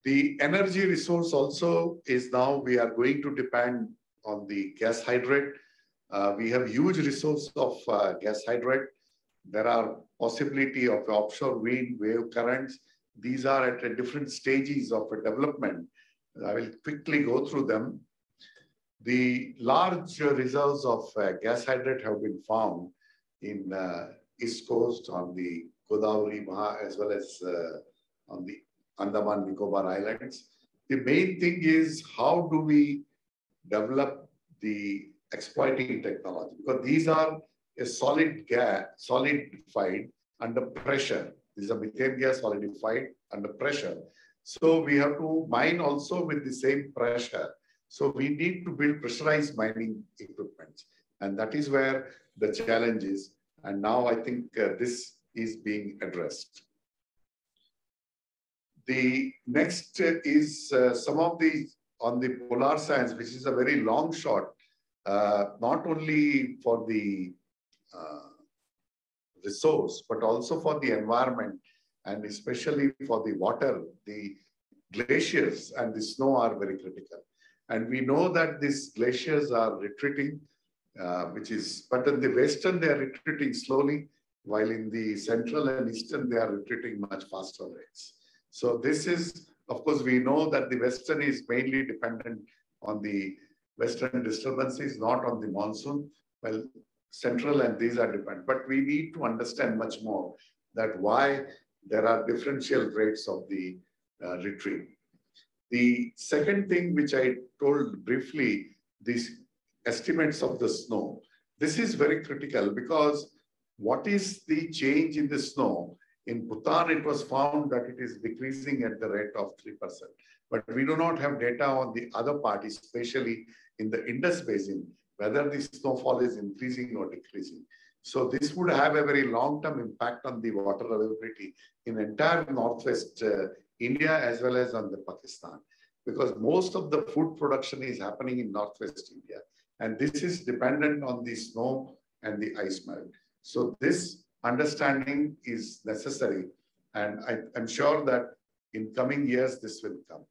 The energy resource also is now we are going to depend on the gas hydrate. Uh, we have huge resource of uh, gas hydrate. There are possibility of offshore wind, wave currents. These are at different stages of development. I will quickly go through them. The large reserves of uh, gas hydrate have been found in uh, East Coast on the Godavari, Maha, as well as uh, on the Andaman Nicobar Islands. The main thing is how do we develop the exploiting technology? Because these are a solid gas, solidified under pressure. This is a methane gas solidified under pressure. So we have to mine also with the same pressure. So we need to build pressurized mining equipment. And that is where the challenge is. And now I think uh, this is being addressed. The next is uh, some of the on the polar science, which is a very long shot, not only for the uh, resource, but also for the environment and especially for the water, the glaciers and the snow are very critical. And we know that these glaciers are retreating, uh, which is, but in the western, they are retreating slowly, while in the central and eastern, they are retreating much faster rates. So this is, of course, we know that the western is mainly dependent on the western disturbances, not on the monsoon. Well, central and these are dependent. But we need to understand much more that why there are differential rates of the uh, retreat. The second thing which I told briefly, these estimates of the snow. This is very critical because what is the change in the snow? In Bhutan, it was found that it is decreasing at the rate of 3%. But we do not have data on the other parties, especially in the Indus Basin, whether the snowfall is increasing or decreasing. So this would have a very long-term impact on the water availability in entire Northwest uh, India as well as on the Pakistan, because most of the food production is happening in Northwest India. And this is dependent on the snow and the ice melt. So this understanding is necessary. And I, am sure that in coming years, this will come.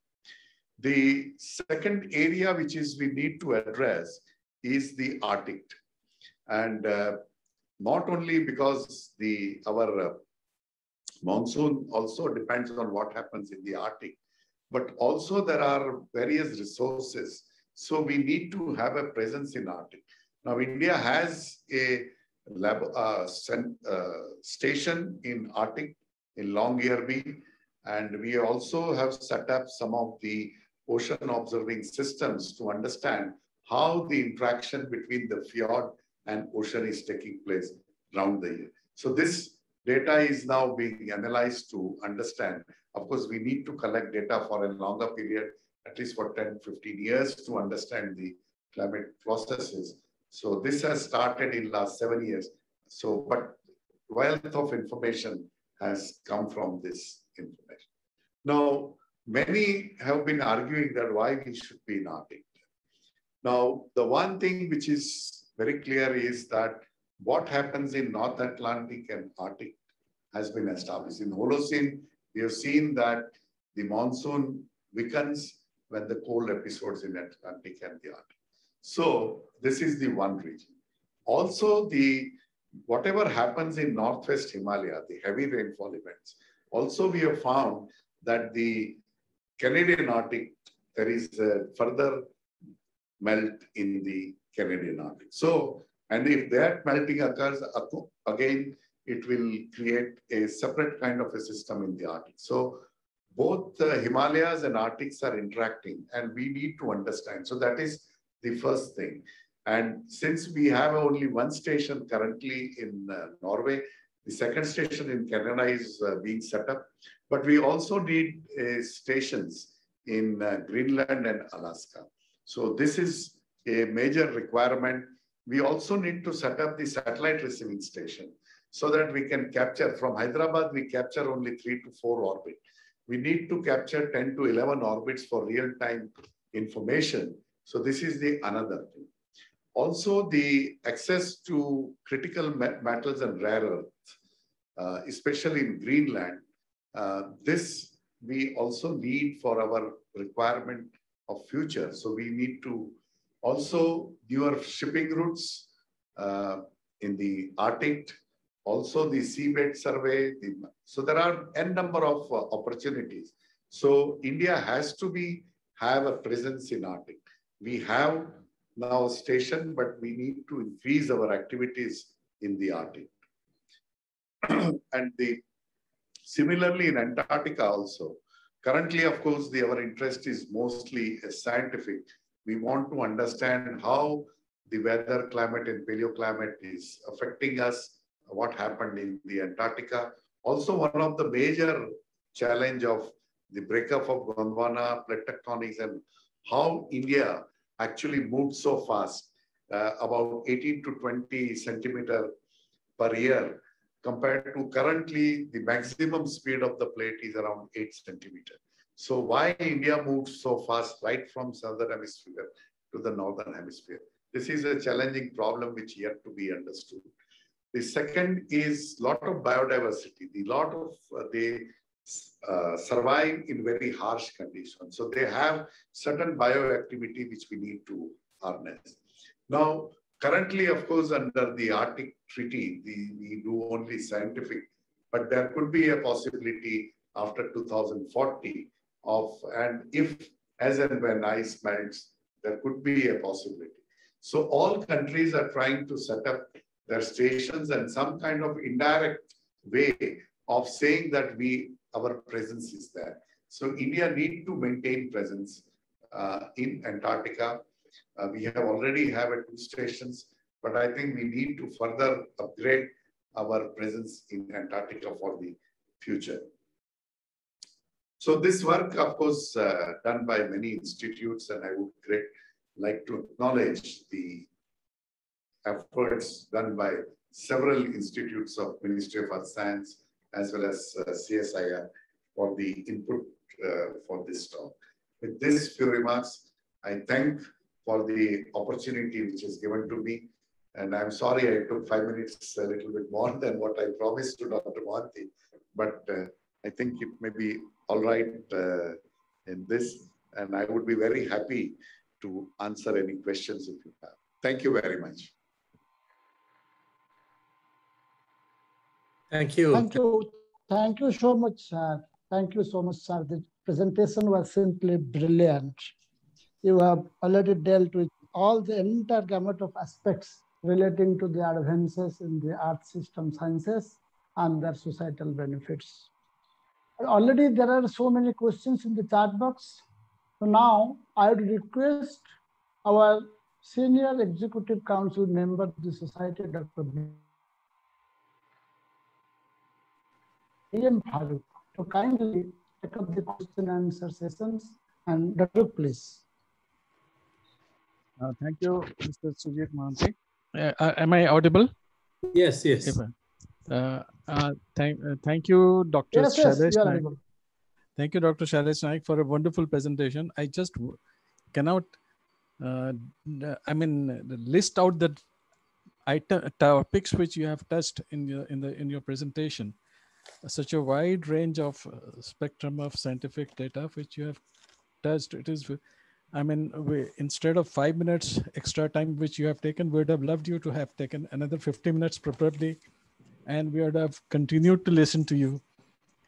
The second area which is we need to address is the Arctic. And uh, not only because the our uh, monsoon also depends on what happens in the Arctic, but also there are various resources. So we need to have a presence in Arctic. Now India has a lab, uh, uh, station in Arctic in Longyearbyen, and we also have set up some of the ocean observing systems to understand how the interaction between the fjord and ocean is taking place around the year. So this data is now being analyzed to understand. Of course, we need to collect data for a longer period, at least for 10, 15 years to understand the climate processes. So this has started in last seven years. So, but wealth of information has come from this information. Now, many have been arguing that why we should be in Arctic. Now, the one thing which is very clear is that what happens in North Atlantic and Arctic has been established. In Holocene, we have seen that the monsoon weakens when the cold episodes in Atlantic and the Arctic. So this is the one region. Also, the whatever happens in Northwest Himalaya, the heavy rainfall events, also we have found that the Canadian Arctic, there is a further melt in the Canadian Arctic. So and if that melting occurs, again, it will create a separate kind of a system in the Arctic. So both the Himalayas and Arctics are interacting and we need to understand. So that is the first thing. And since we have only one station currently in uh, Norway, the second station in Canada is uh, being set up, but we also need uh, stations in uh, Greenland and Alaska. So this is a major requirement we also need to set up the satellite receiving station so that we can capture from Hyderabad, we capture only three to four orbits. We need to capture 10 to 11 orbits for real-time information. So this is the another thing. Also, the access to critical metals and rare earths, uh, especially in Greenland, this we also need for our requirement of future. So we need to also your shipping routes uh, in the Arctic, also the seabed survey. The, so there are n number of uh, opportunities. So India has to be have a presence in Arctic. We have now a station, but we need to increase our activities in the Arctic. and the similarly in Antarctica also. Currently, of course, the, our interest is mostly scientific. We want to understand how the weather, climate, and paleoclimate is affecting us, what happened in the Antarctica. Also, one of the major challenge of the breakup of Gondwana, plate tectonics, and how India actually moved so fast, uh, about 18 to 20 centimeter per year, compared to currently the maximum speed of the plate is around 8 centimeter. So why India moved so fast right from southern hemisphere to the northern hemisphere? This is a challenging problem which yet to be understood. The second is lot of biodiversity. The lot of uh, they uh, survive in very harsh conditions. So they have certain bioactivity which we need to harness. Now, currently, of course, under the Antarctic Treaty, the, we do only scientific, but there could be a possibility after 2040 of, and if, as and when ice melts, there could be a possibility. So all countries are trying to set up their stations and some kind of indirect way of saying that we our presence is there. So India need to maintain presence uh, in Antarctica. Uh, we have already have a two stations, but I think we need to further upgrade our presence in Antarctica for the future. So this work, of course, uh, done by many institutes, and I would great, like to acknowledge the efforts done by several institutes of Ministry of Earth Science, as well as uh, CSIR for the input uh, for this talk. With this few remarks, I thank for the opportunity which is given to me. And I'm sorry I took five minutes, a little bit more than what I promised to Dr. Mohanty, but uh, I think it may be all right uh, in this. And I would be very happy to answer any questions if you have. Thank you very much. Thank you. Thank you. Thank you so much, sir. Thank you so much, sir. The presentation was simply brilliant. You have already dealt with all the entire gamut of aspects relating to the advances in the earth system sciences and their societal benefits. Already there are so many questions in the chat box. So now I would request our senior executive council member of the society, Dr. Ian Farooq, to kindly take up the question and answer sessions. And Dr. please. Uh, thank you, Mr. Sujit Mohanty. Uh, uh, am I audible? Yes, yes. Uh, uh, thank, uh, thank you, Dr. Yes, yes, Shailesh you are Nayak. Thank you, Dr. Shailesh Nayak, for a wonderful presentation. I just cannot, uh, n- I mean, list out the item, topics which you have touched in your in the in your presentation. Such a wide range of uh, spectrum of scientific data which you have touched. It is, I mean, we, instead of five minutes extra time which you have taken, we would have loved you to have taken another 50 minutes preferably, and we would have continued to listen to you.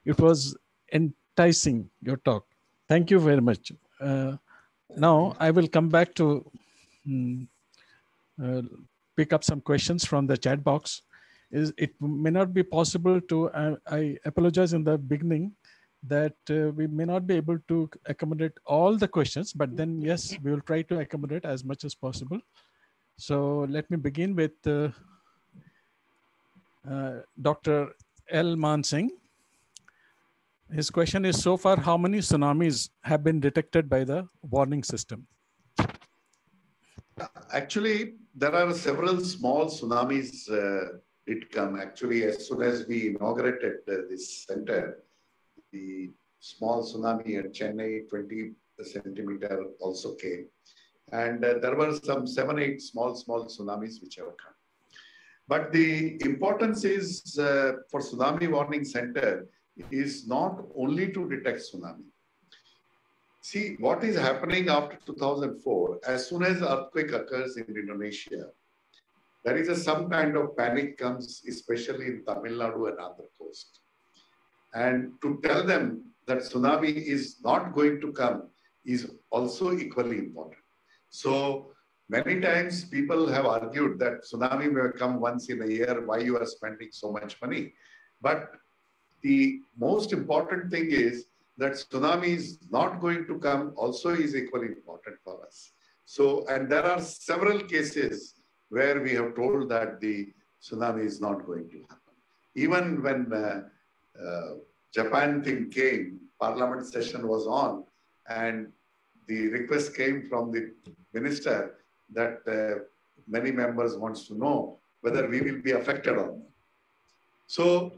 It was enticing your talk. Thank you very much. Uh, now I will come back to mm, uh, pick up some questions from the chat box. Is it may not be possible to? Uh, I apologize in the beginning that uh, we may not be able to accommodate all the questions, but then yes, we will try to accommodate as much as possible. So let me begin with uh, uh, Dr. L. Mansingh. His question is, so far, how many tsunamis have been detected by the warning system? Actually, there are several small tsunamis uh, did come. Actually, as soon as we inaugurated uh, this center, the small tsunami at Chennai, 20 centimeter also came. And uh, there were some seven, eight small, small tsunamis which have come. But the importance is uh, for Tsunami Warning Center, is not only to detect tsunami. See, what is happening after 2004, as soon as earthquake occurs in Indonesia, there is a, some kind of panic comes, especially in Tamil Nadu and Andhra coast. And to tell them that tsunami is not going to come is also equally important. So many times people have argued that tsunami may come once in a year, why you are spending so much money. But the most important thing is that tsunami is not going to come also is equally important for us. So, and there are several cases where we have told that the tsunami is not going to happen. Even when uh, uh, Japan thing came, parliament session was on, and the request came from the minister that uh, many members wants to know whether we will be affected or not. So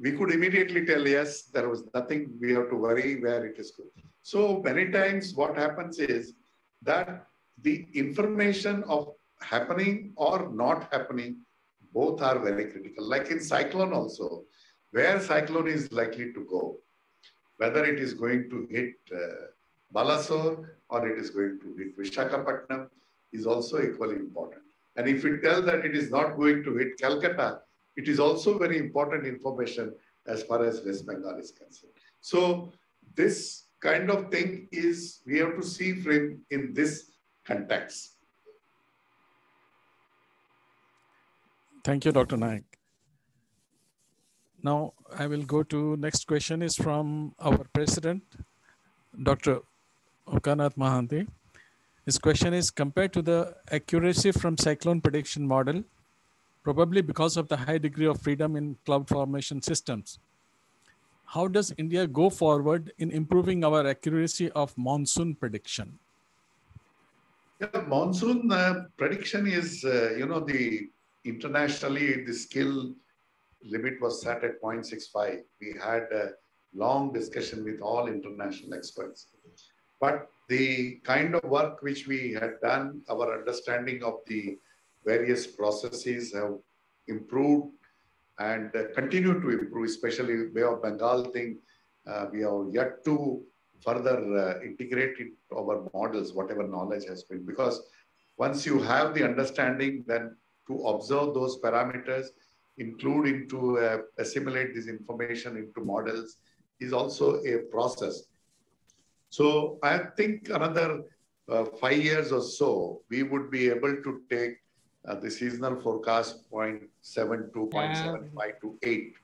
we could immediately tell, yes, there was nothing we have to worry where it is good. So many times what happens is that the information of happening or not happening, both are very critical. Like in cyclone also, where cyclone is likely to go, whether it is going to hit uh, Balasore or it is going to hit Vishakhapatnam is also equally important. And if we tell that it is not going to hit Calcutta, it is also very important information as far as West Bengal is concerned. So this kind of thing is, we have to see frame in this context. Thank you, Dr. Nayak. Now I will go to next question is from our president, Dr. Omkanath Mohanty. His question is compared to the accuracy from cyclone prediction model, probably because of the high degree of freedom in cloud formation systems. How does India go forward in improving our accuracy of monsoon prediction? Yeah, monsoon uh, prediction is, uh, you know, the internationally the skill limit was set at 0.65. We had a long discussion with all international experts. But the kind of work which we had done, our understanding of the various processes have improved and continue to improve, especially Bay of Bengal thing. Uh, we have yet to further uh, integrate our models, whatever knowledge has been. Because once you have the understanding, then to observe those parameters, include into uh, assimilate this information into models is also a process. So I think another uh, five years or so, we would be able to take uh, the seasonal forecast 0.7 to 0.75 to 8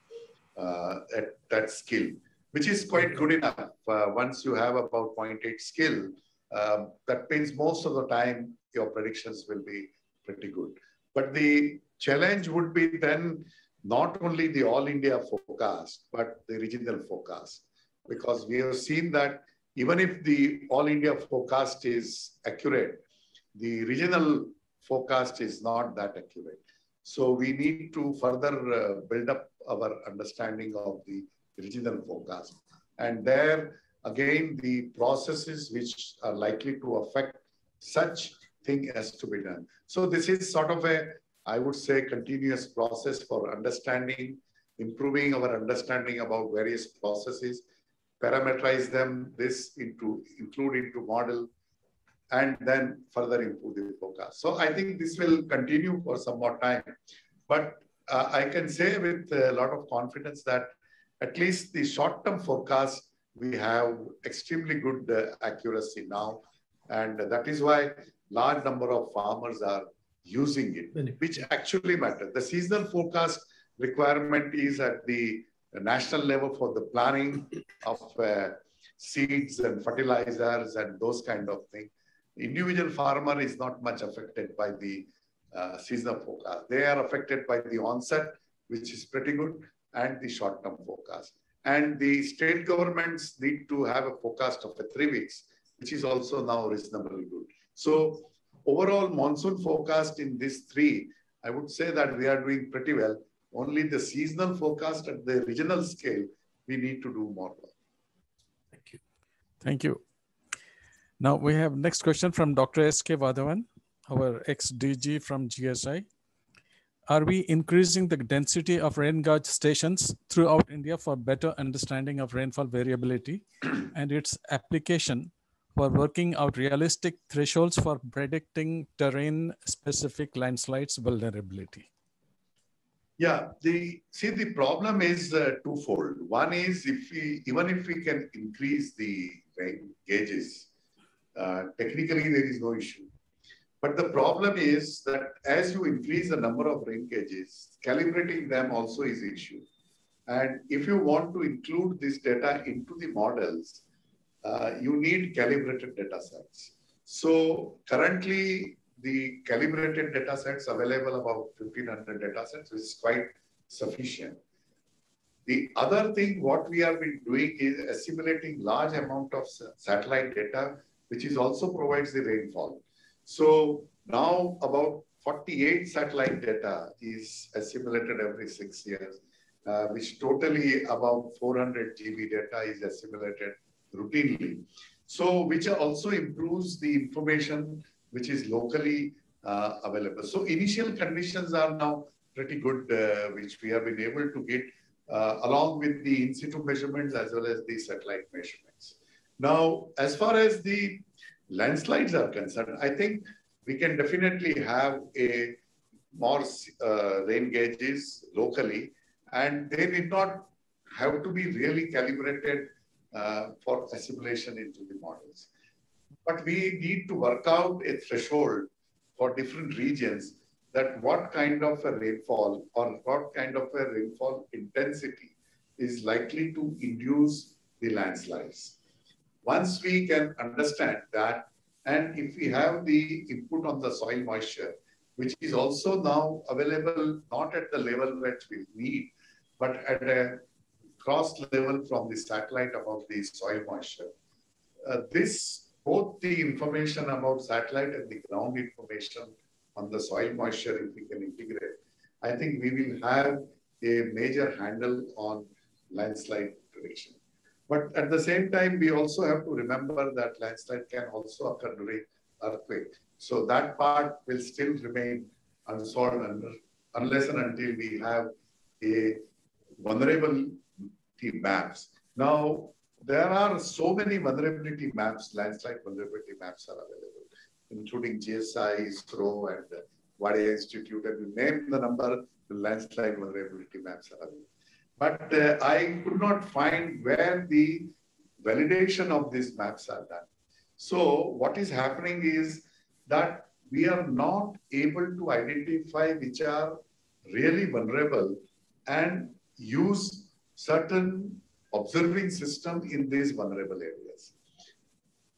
uh, at that skill, which is quite good enough. Uh, once you have about 0.8 skill, um, that means most of the time your predictions will be pretty good. But the challenge would be then not only the all India forecast, but the regional forecast. Because we have seen that even if the all India forecast is accurate, the regional forecast is not that accurate. So we need to further uh, build up our understanding of the regional forecast. And there, again, the processes which are likely to affect such thing has to be done. So this is sort of a, I would say, continuous process for understanding, improving our understanding about various processes, parameterize them, this into include into model, and then further improve the forecast. So I think this will continue for some more time. But uh, I can say with a lot of confidence that at least the short-term forecast, we have extremely good uh, accuracy now. And that is why large number of farmers are using it, which actually matters. The seasonal forecast requirement is at the national level for the planning of uh, seeds and fertilizers and those kind of things individual farmer is not much affected by the uh, seasonal forecast. They are affected by the onset, which is pretty good, and the short-term forecast. And the state governments need to have a forecast of a three weeks, which is also now reasonably good. So overall monsoon forecast in these three, I would say that we are doing pretty well. Only the seasonal forecast at the regional scale, we need to do more. Thank you. Thank you. Now we have next question from Dr. S.K. Vadavan, our ex-DG from GSI. are we increasing the density of rain gauge stations throughout India for better understanding of rainfall variability and its application for working out realistic thresholds for predicting terrain specific landslides vulnerability? Yeah, the see the problem is uh, twofold. One is if we even if we can increase the rain gauges, uh, technically there is no issue. But the problem is that as you increase the number of rain gauges, calibrating them also is issue. And if you want to include this data into the models, uh, you need calibrated data sets. So currently the calibrated data sets available about 1500 data sets is quite sufficient. The other thing what we have been doing is assimilating large amount of satellite data, which is also provides the rainfall. So now about 48 satellite data is assimilated every six years, uh, which totally about 400 GB data is assimilated routinely. So which also improves the information which is locally uh, available. So initial conditions are now pretty good, uh, which we have been able to get uh, along with the in situ measurements as well as the satellite measurements. Now, as far as the landslides are concerned, I think we can definitely have a more uh, rain gauges locally, and they need not have to be really calibrated uh, for assimilation into the models. But we need to work out a threshold for different regions that what kind of a rainfall or what kind of a rainfall intensity is likely to induce the landslides. Once we can understand that, and if we have the input on the soil moisture, which is also now available not at the level that we need, but at a cross level from the satellite about the soil moisture. Uh, this both the information about satellite and the ground information on the soil moisture, if we can integrate, I think we will have a major handle on landslide prediction. But at the same time, we also have to remember that landslide can also occur during earthquake. So that part will still remain unsolved unless and until we have a vulnerability maps. Now, there are so many vulnerability maps, landslide vulnerability maps are available, including GSI, ISRO, and uh, Wadia Institute, and you name the number, the landslide vulnerability maps are available. But uh, I could not find where the validation of these maps are done. So what is happening is that we are not able to identify which are really vulnerable and use certain observing system in these vulnerable areas.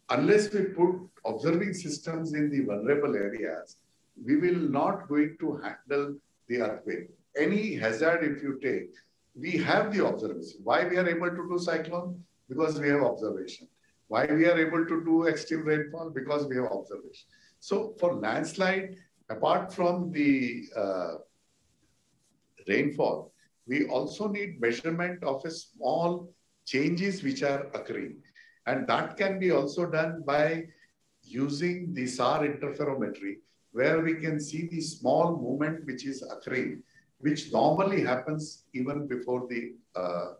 Unless we put observing systems in the vulnerable areas, we will not going to handle the earthquake. Any hazard if you take, we have the observation. Why we are able to do cyclone? Because we have observation. Why we are able to do extreme rainfall? Because we have observation. So for landslide, apart from the uh, rainfall, we also need measurement of a small changes which are occurring. And that can be also done by using the SAR interferometry, where we can see the small movement which is occurring, which normally happens even before the uh,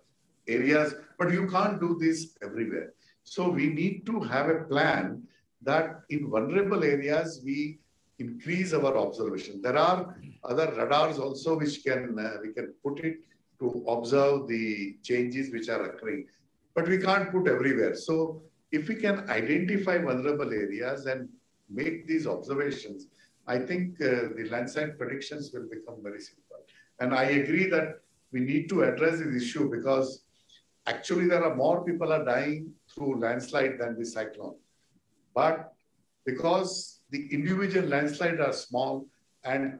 areas, but you can't do this everywhere. So we need to have a plan that in vulnerable areas, we increase our observation. There are other radars also which can uh, we can put it to observe the changes which are occurring, but we can't put everywhere. So if we can identify vulnerable areas and make these observations, I think uh, the landslide predictions will become very simple. And I agree that we need to address this issue because actually there are more people are dying through landslide than the cyclone. But because the individual landslides are small and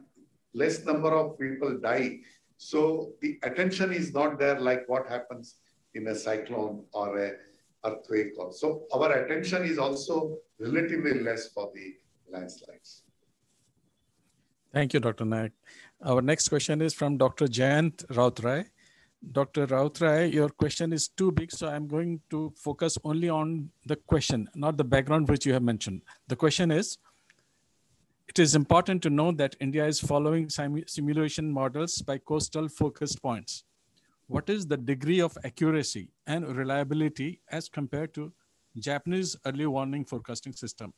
less number of people die. So the attention is not there like what happens in a cyclone or a earthquake. Or, so our attention is also relatively less for the landslides. Thank you, Dr. Nayak. Our next question is from Dr. Jayant Rautrai. Dr. Rautrai, your question is too big, so I'm going to focus only on the question, not the background which you have mentioned. The question is, it is important to know that India is following sim simulation models by coastal focused points. What is the degree of accuracy and reliability as compared to Japanese early warning forecasting system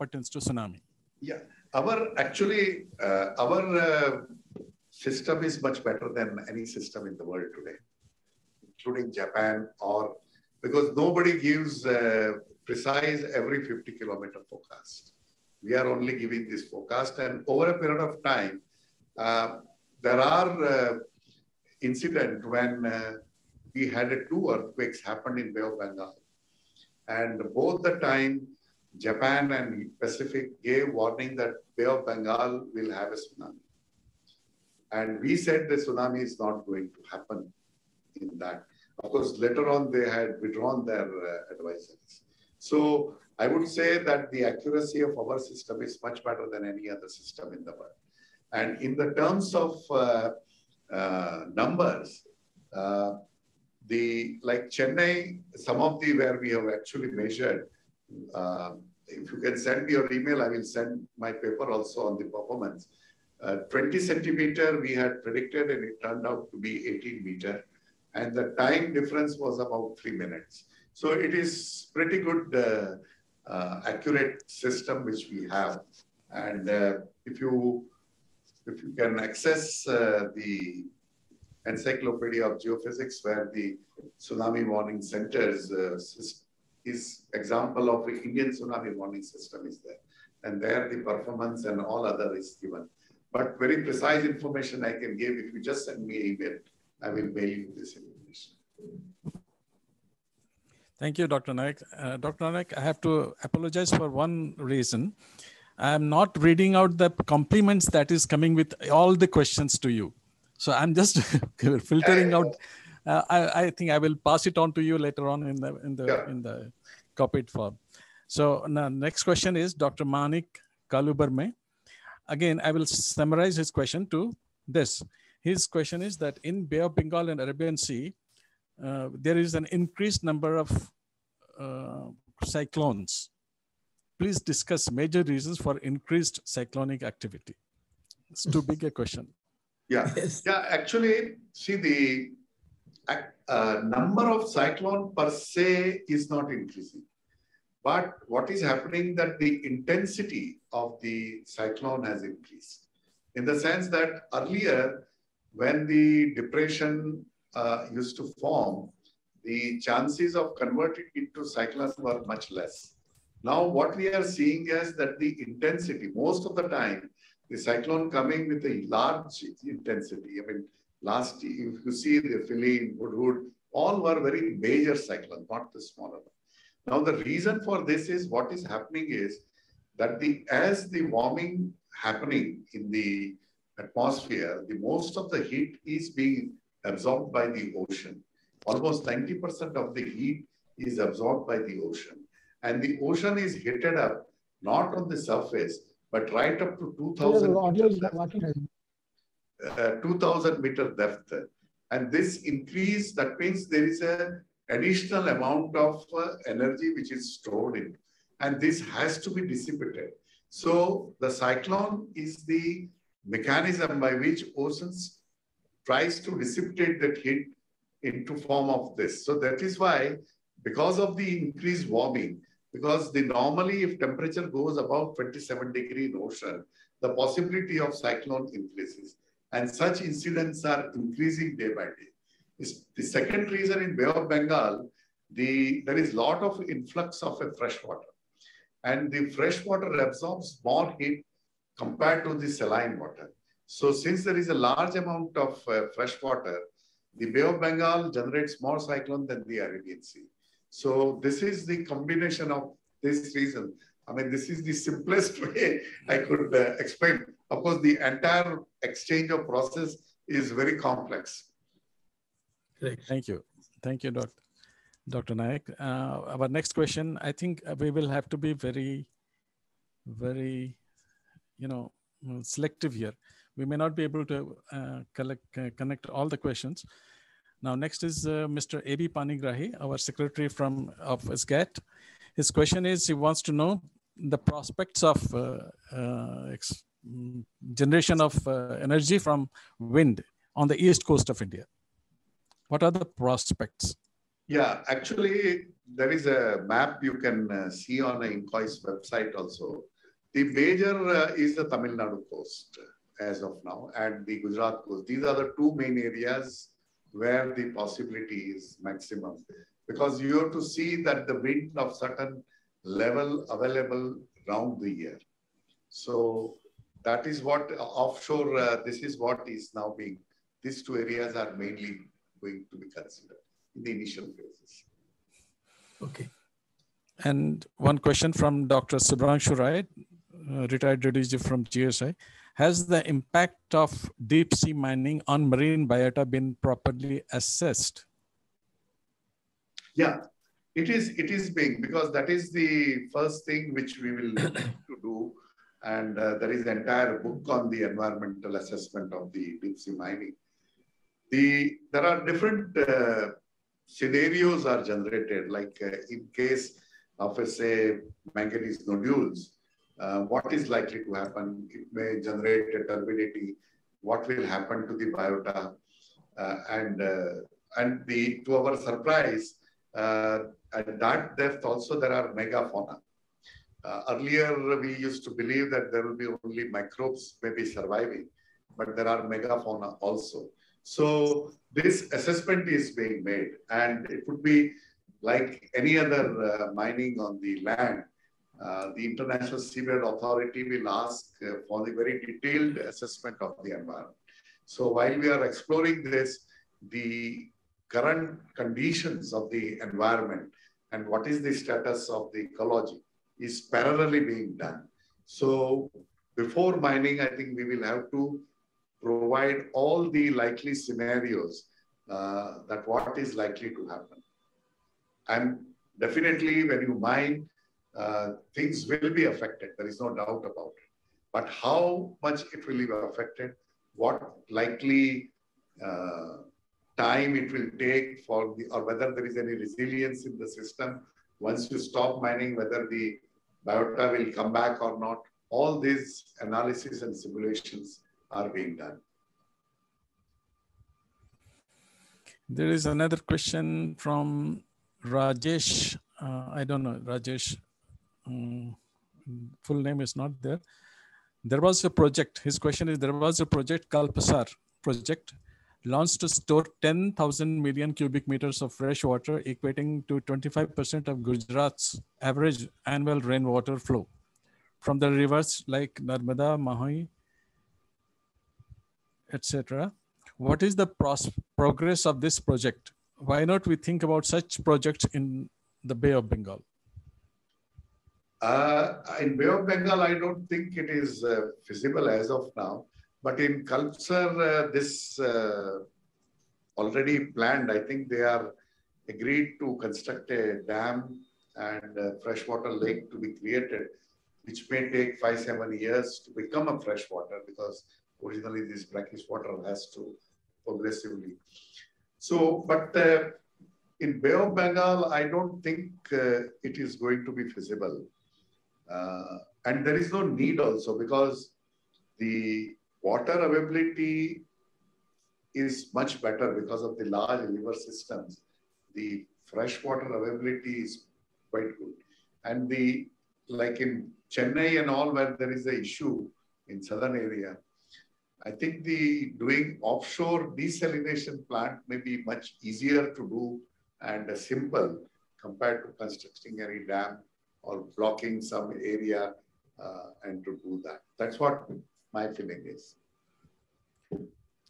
pertains to tsunami? Yeah, our actually, uh, our uh, system is much better than any system in the world today, including Japan or because nobody gives uh, precise every 50 kilometer forecast. We are only giving this forecast and over a period of time, uh, there are uh, incident when uh, we had two earthquakes happened in Bay of Bengal. And both the time, Japan and Pacific gave warning that Bay of Bengal will have a tsunami. And we said the tsunami is not going to happen in that. Of course, later on, they had withdrawn their uh, advisories. So I would say that the accuracy of our system is much better than any other system in the world. And in the terms of uh, uh, numbers, uh, the like Chennai, some of the where we have actually measured, uh, if you can send me your email, I will send my paper also on the performance. Uh, 20 centimeter we had predicted and it turned out to be 18 meter. And the time difference was about three minutes. So it is pretty good uh, accurate system which we have. And uh, if you if you can access uh, the Encyclopedia of Geophysics, where the tsunami warning centers uh, is example of the Indian tsunami warning system is there. And there the performance and all other is given. But very precise information I can give. If you just send me an email, I will mail you this information. Thank you, Dr. Nayak. Uh, Dr. Nayak, I have to apologize for one reason. I'm not reading out the compliments that is coming with all the questions to you. So I'm just filtering out. Uh, I, I, think I will pass it on to you later on in the in the yeah. in the copied form. So now next question is Dr. Manik Kalubarme. Again, I will summarize his question to this. His question is that in Bay of Bengal and Arabian Sea, uh, there is an increased number of uh, cyclones. Please discuss major reasons for increased cyclonic activity. It's too big a question. Yeah, yes. yeah. Actually, see the uh, number of cyclone per se is not increasing, but what is happening that the intensity of the cyclone has increased, in the sense that earlier, when the depression uh, used to form, the chances of converting into cyclones were much less. Now, what we are seeing is that the intensity, most of the time, the cyclone coming with a large intensity. I mean, last, if you see the Phailin, Hudhud, all were very major cyclones, not the smaller one. Now, the reason for this is what is happening is that the as the warming happening in the atmosphere, the most of the heat is being absorbed by the ocean. Almost 90% of the heat is absorbed by the ocean. And the ocean is heated up not on the surface, but right up to 2000 uh, 2000 meter depth. And this increase, that means there is an additional amount of uh, energy which is stored in. And this has to be dissipated. So the cyclone is the mechanism by which oceans tries to dissipate that heat into form of this. So that is why, because of the increased warming, because the normally if temperature goes above 27 degree in ocean, the possibility of cyclone increases. And such incidents are increasing day by day. The second reason in Bay of Bengal, the, there is lot of influx of a fresh water. And the fresh water absorbs more heat compared to the saline water. So since there is a large amount of uh, fresh water, the Bay of Bengal generates more cyclone than the Arabian Sea. So this is the combination of this reason. I mean, this is the simplest way I could uh, explain. Of course, the entire exchange of process is very complex. Thank you. Thank you, Dr. Dr. Nayak. Uh, our next question, I think we will have to be very, very, you know, selective here. We may not be able to uh, collect, uh, connect all the questions. Now, next is uh, Mr. A.B. Panigrahi, our secretary from of SGAT. His question is, he wants to know the prospects of uh, uh, mm, generation of uh, energy from wind on the east coast of India? What are the prospects? Yeah, actually, there is a map you can see on the INCOI's website also. The major is the Tamil Nadu coast as of now and the Gujarat coast. These are the two main areas where the possibility is maximum because you have to see that the wind of certain level available round the year. So that is what offshore, uh, this is what is now being, these two areas are mainly going to be considered in the initial phases. Okay. And one question from Dr. Subhranshu Rai, uh, retired DDG from GSI. Has the impact of deep sea mining on marine biota been properly assessed? Yeah, it is. It is being because that is the first thing which we will to do, and uh, there is an entire book on the environmental assessment of the deep sea mining. The there are different uh, scenarios are generated, like uh, in case of a say manganese nodules, uh, what is likely to happen? It may generate a turbidity. What will happen to the biota? Uh, and uh, and the to our surprise, uh, at that depth also there are megafauna. Uh, earlier we used to believe that there will be only microbes maybe surviving, but there are megafauna also. So this assessment is being made, and it would be like any other uh, mining on the land uh, the International Seabed Authority will ask uh, for the very detailed assessment of the environment. So while we are exploring this, the current conditions of the environment and what is the status of the ecology is parallelly being done. So before mining, I think we will have to provide all the likely scenarios uh, that what is likely to happen. And definitely when you mine, uh, things will be affected. There is no doubt about it. But how much it will be affected, what likely uh, time it will take for the, or whether there is any resilience in the system once you stop mining, whether the biota will come back or not. All these analysis and simulations are being done. There is another question from Rajesh. Uh, I don't know, Rajesh um, full name is not there. There was a project. His question is: There was a project Kalpasar project launched to store 10,000 million cubic meters of fresh water, equating to 25% of Gujarat's average annual rainwater flow from the rivers like Narmada, Mahi, etc. What is the progress of this project? Why not we think about such projects in the Bay of Bengal? Uh, in Bay of Bengal, I don't think it is uh, feasible as of now. But in Kalpasar, uh, this uh, already planned. I think they are agreed to construct a dam and a freshwater lake to be created, which may take five, seven years to become a freshwater because originally this brackish water has to progressively. So, but uh, in Bay of Bengal, I don't think uh, it is going to be feasible. Uh, and there is no need also because the water availability is much better because of the large river systems. The freshwater availability is quite good. And the like in Chennai and all where there is a issue in southern area, I think the doing offshore desalination plant may be much easier to do and simple compared to constructing any dam or blocking some area uh, and to do that. That's what my feeling is.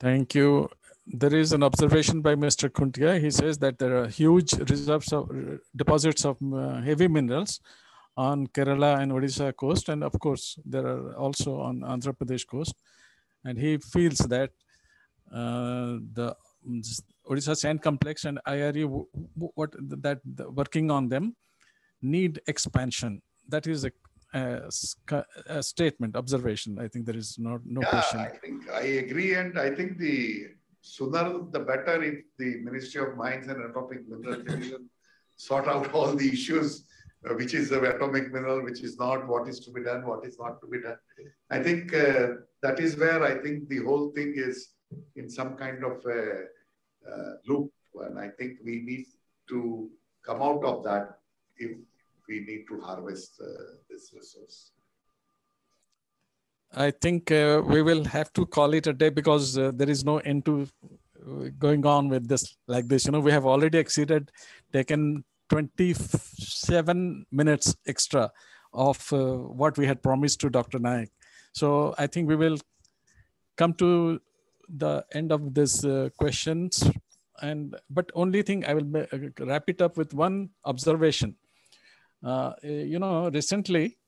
Thank you. There is an observation by Mr. Khuntia. He says that there are huge reserves of deposits of uh, heavy minerals on Kerala and Odisha coast, and of course there are also on Andhra Pradesh coast. And he feels that uh, the Odisha Sand Complex and IRE, what that working on them need expansion. That is a, a, a statement, observation. I think there is no, no yeah, question. I think I agree. And I think the sooner the better if the Ministry of Mines and Atomic Mineral Division sort out all the issues uh, which is the atomic mineral, which is not, what is to be done, what is not to be done. I think uh, that is where I think the whole thing is in some kind of a uh, loop. And I think we need to come out of that if we need to harvest uh, this resource. I think uh, we will have to call it a day because uh, there is no end to going on with this like this. You know, we have already exceeded, taken 27 minutes extra of uh, what we had promised to Dr. Nayak. So I think we will come to the end of this uh, questions and but only thing I will wrap it up with one observation. Uh, you know, recently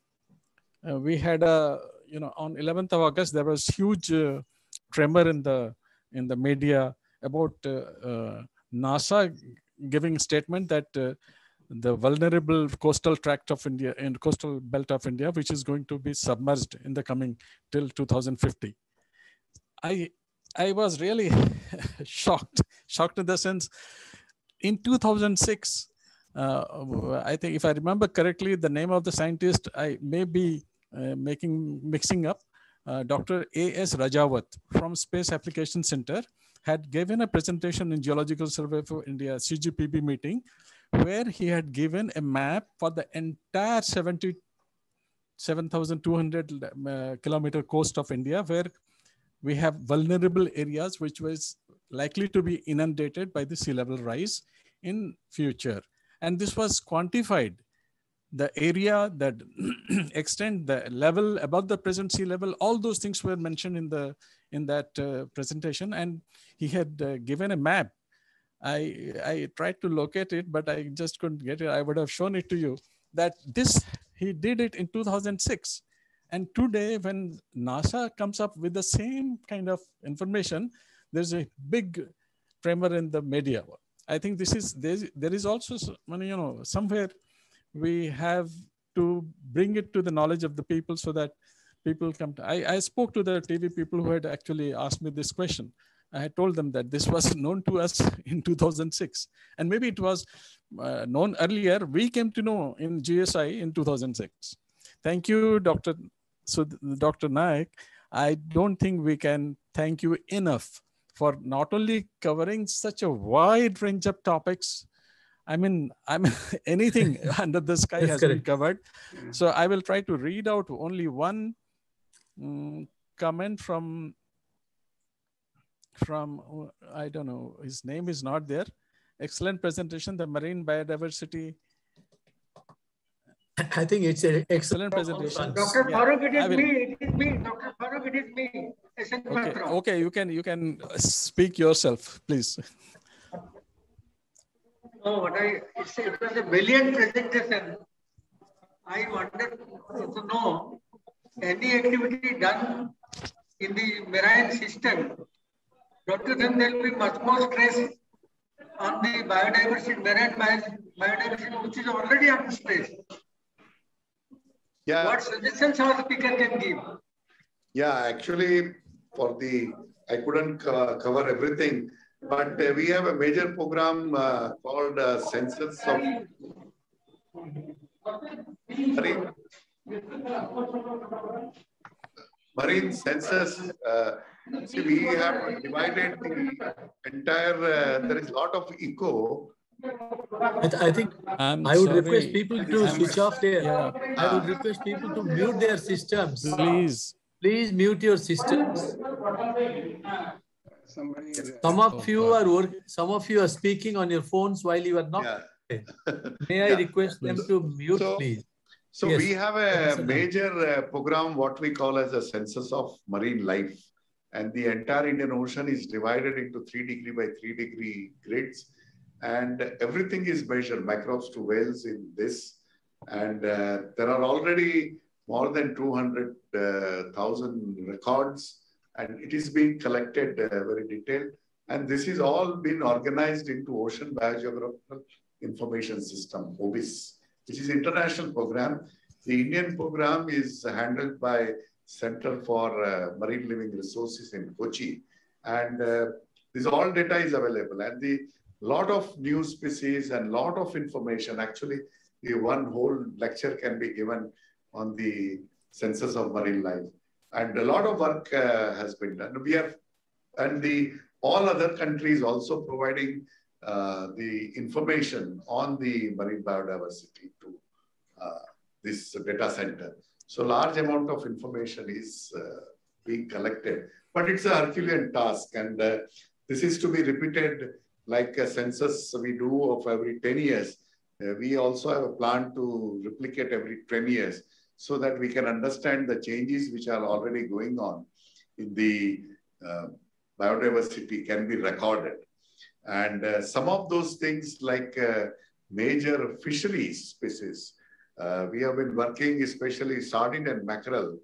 we had a you know, on 11th of August, there was huge uh, tremor in the in the media about uh, uh NASA giving statement that uh, the vulnerable coastal tract of India and coastal belt of India, which is going to be submerged in the coming till 2050. I I was really shocked, shocked in the sense, in 2006, uh, I think if I remember correctly, the name of the scientist, I may be uh, making mixing up, uh, Dr. A.S. Rajawat from Space Application Center had given a presentation in Geological Survey for India CGPB meeting where he had given a map for the entire 70 7,200 uh, kilometer coast of India, where we have vulnerable areas which was likely to be inundated by the sea level rise in future. And this was quantified. The area that extend the level above the present sea level all those things were mentioned in the in that uh, presentation. And he had uh, given a map. I i tried to locate it but i just couldn't get it. I would have shown it to you that this he did it in 2006 and today when nasa comes up with the same kind of information there's a big tremor in the media i think this is there is also you know somewhere we have to bring it to the knowledge of the people so that people come to, I, I spoke to the TV people who had actually asked me this question. I had told them that this was known to us in 2006. And maybe it was uh, known earlier. We came to know in GSI in 2006. Thank you, Dr. So, Dr. Nayak. I don't think we can thank you enough for not only covering such a wide range of topics, I mean, I mean, anything under the sky has correct. been covered. So I will try to read out only one um, comment from from I don't know. His name is not there. Excellent presentation. The marine biodiversity. I think it's an excellent presentation. Dr. Yeah, Farooq, it is me. It is me. Dr. Farooq, it is me. Okay, okay, you can you can speak yourself, please. No, what I, it's, it was a brilliant presentation. I wanted to know any activity done in the marine system, Dr. Then there will be much more stress on the biodiversity, marine biodiversity, which is already under stress. Yeah. What suggestions our speaker can give? Yeah, actually, for the, I couldn't uh, cover everything. But uh, we have a major program uh, called uh, Census of Marine, Marine Census. Uh, see, we have divided the entire, uh, there is a lot of eco I, th I, think I'm i would sorry. request people to I'm, switch off their. Yeah. I would request people to mute their systems. Please. Please mute your systems. Some of you are work, some of you are speaking on your phones while you are not. Yeah. May I yeah. request them to mute, so, please? So yes. we have a major uh, program, what we call as a census of marine life. And the entire Indian Ocean is divided into three degree by three degree grids. And everything is measured, microbes to whales in this. And uh, there are already more than 200,000 uh, records and it is being collected uh, very detailed. And this is all been organized into Ocean Biogeographical Information System, OBIS, which is international program. The Indian program is handled by Center for uh, Marine Living Resources in Kochi. And uh, this all data is available. And the lot of new species and lot of information, actually, the one whole lecture can be given on the census of marine life. And a lot of work uh, has been done. We have, and the all other countries also providing uh, the information on the marine biodiversity to uh, this data center. So large amount of information is uh, being collected, but it's a Herculean task. And uh, this is to be repeated like a census we do of every 10 years. Uh, we also have a plan to replicate every 10 years so that we can understand the changes which are already going on in the uh, biodiversity can be recorded. And uh, some of those things like uh, major fisheries species, uh, we have been working especially sardine and mackerel.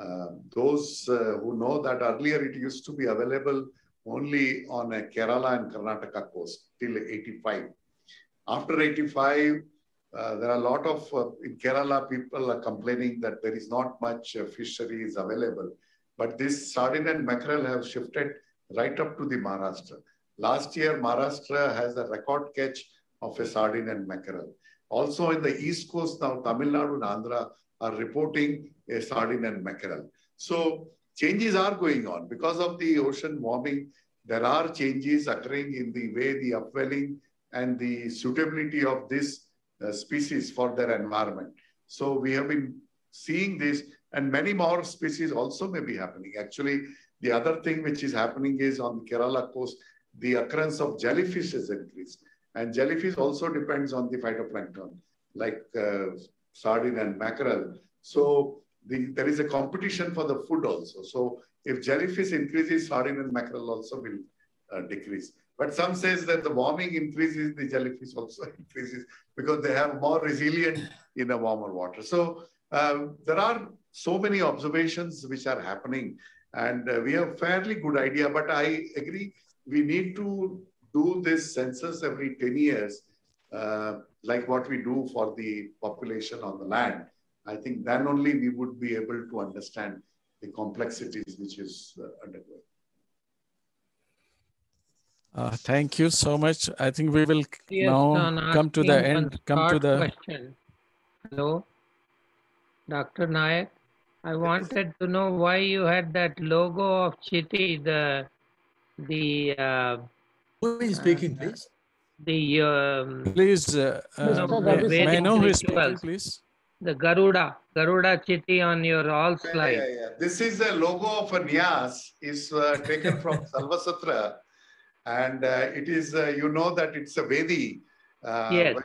Uh, those uh, who know that earlier it used to be available only on a Kerala and Karnataka coast till 85. After 85, uh, there are a lot of, uh, in Kerala, people are complaining that there is not much uh, fisheries available. But this sardine and mackerel have shifted right up to the Maharashtra. Last year, Maharashtra has a record catch of a sardine and mackerel. Also in the East Coast now, Tamil Nadu and Andhra are reporting a sardine and mackerel. So changes are going on. Because of the ocean warming, there are changes occurring in the way the upwelling and the suitability of this species for their environment. So we have been seeing this and many more species also may be happening. Actually, the other thing which is happening is on the Kerala coast, the occurrence of jellyfish has increased. And jellyfish also depends on the phytoplankton, like uh, sardine and mackerel. So the, there is a competition for the food also. So if jellyfish increases, sardine and mackerel also will uh, decrease. But some says that the warming increases, the jellyfish also increases because they have more resilient in a warmer water. So um, there are so many observations which are happening and uh, we have fairly good idea, but I agree we need to do this census every 10 years, uh, like what we do for the population on the land. I think then only we would be able to understand the complexities which is uh, undergoing. Uh, thank you so much. I think we will yes, now come to the end. Come to the question. Hello, Dr. Nayak. I wanted to know why you had that logo of Chitty, the the. Uh, who is speaking, uh, please? The um, please, uh, uh, may, may I know who is speaking, please? The Garuda, Garuda Chitty on your all slide. Yeah, yeah, yeah. This is the logo of a NIAS. is uh, taken from Sulbasutra and uh, it is, uh, you know that it's a Vedi. Uh, yes.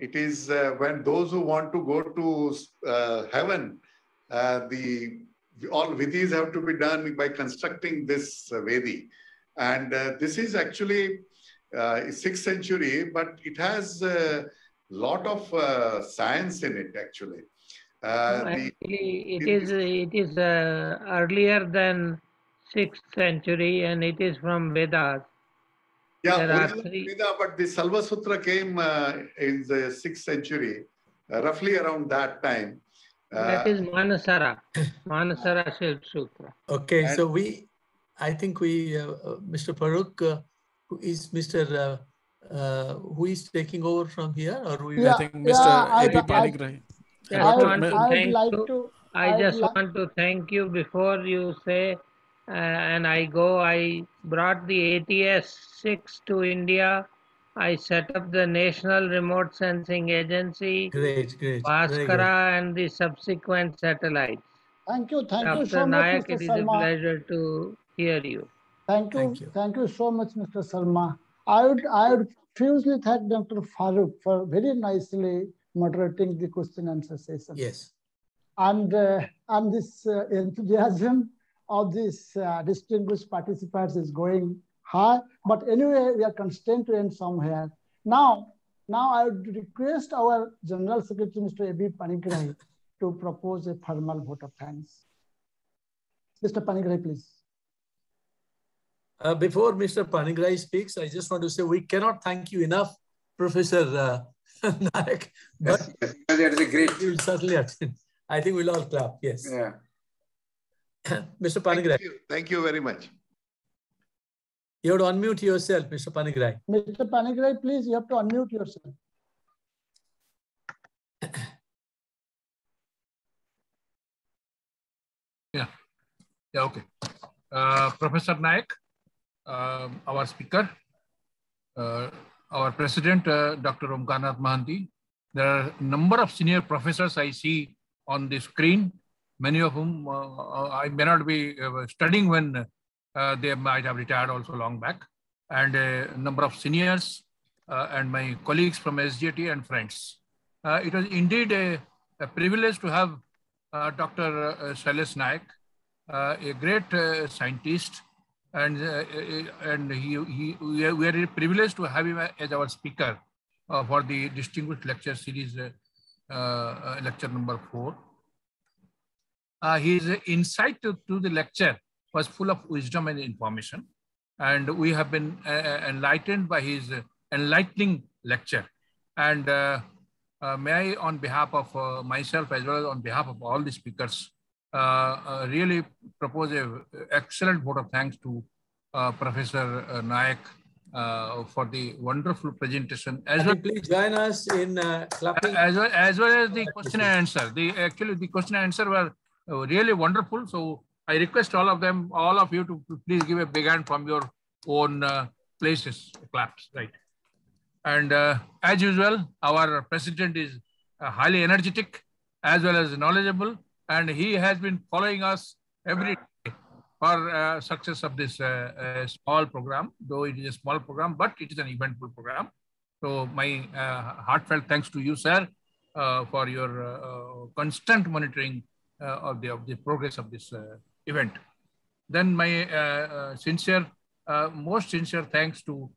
It is when those who want to go to heaven, the all Vidis have to be done by constructing this Vedi. And this is actually uh, 6th century, but it has a lot of uh, science in it actually. Uh, no, actually, it is it is earlier than 6th century and it is from Vedas. Yeah, original Veda, but the Sulba Sutra came uh, in the 6th century, uh, roughly around that time. Uh, that is Manasara, Manasara Shiv Sutra. Okay, and so we, I think we, uh, uh, Mr. Farooq, uh, who is Mr. who is taking over from here? Or we, yeah, I think Mr. Yeah, A.B. Panigrahi. I, I, I, like to, I just like... want to thank you before you say and I go, I brought the ATS 6 to India. I set up the National Remote Sensing Agency, great, great, Bhaskara, and the subsequent satellites. Thank you, thank Dr. you so Nayak, much, Mr. It is Salma. a pleasure to hear you. Thank you, thank you, thank you so much, Mr. Salma. I would, I would profusely thank Dr. Farooq for very nicely moderating the question and answer session. Yes. And, uh, and this uh, enthusiasm of these uh, distinguished participants is going high. But anyway, we are constrained to end somewhere. Now, now I would request our General Secretary, Mr. A.B. Panigrahi, to propose a formal vote of thanks. Mr. Panigrahi, please. Uh, before Mr. Panigrahi speaks, I just want to say we cannot thank you enough, Professor uh, Nayak. But yes, that is a great. We will certainly attend. I think we'll all clap. Yes. Yeah. Mr. Panigrahi. Thank, Thank you. very much. You have to unmute yourself, Mr. Panigrahi. Mr. Panigrahi, please, you have to unmute yourself. Yeah. Yeah, okay. Uh, Professor Nayak, um, our speaker, uh, our president, uh, Dr. Omkanath Mohanty. There are a number of senior professors I see on the screen many of whom uh, I may not be uh, studying when they might have retired also long back, and a number of seniors and my colleagues from SGT and friends. it was indeed a, a privilege to have Dr. Uh, Shailesh Nayak, a great scientist, and uh, and he, he we are privileged to have him as our speaker uh, for the distinguished lecture series, uh, uh lecture number four. Uh, his insight to, to, the lecture was full of wisdom and information, and we have been uh, enlightened by his enlightening lecture. And may I, on behalf of myself as well as on behalf of all the speakers, uh, uh, really propose a excellent vote of thanks to uh, Professor Nayak for the wonderful presentation. As well, please join us in clapping. As well, as well as the question and answer. The actually the question and answer were really wonderful. So I request all of them, all of you, to please give a big hand from your own uh, places, claps, right? And uh, as usual, our president is uh, highly energetic as well as knowledgeable and he has been following us every day for uh, success of this uh, uh, small program, though it is a small program, but it is an eventful program. So my heartfelt thanks to you, sir, for your constant monitoring Uh, of, the, of the progress of this uh, event. Then my uh, sincere, most sincere thanks to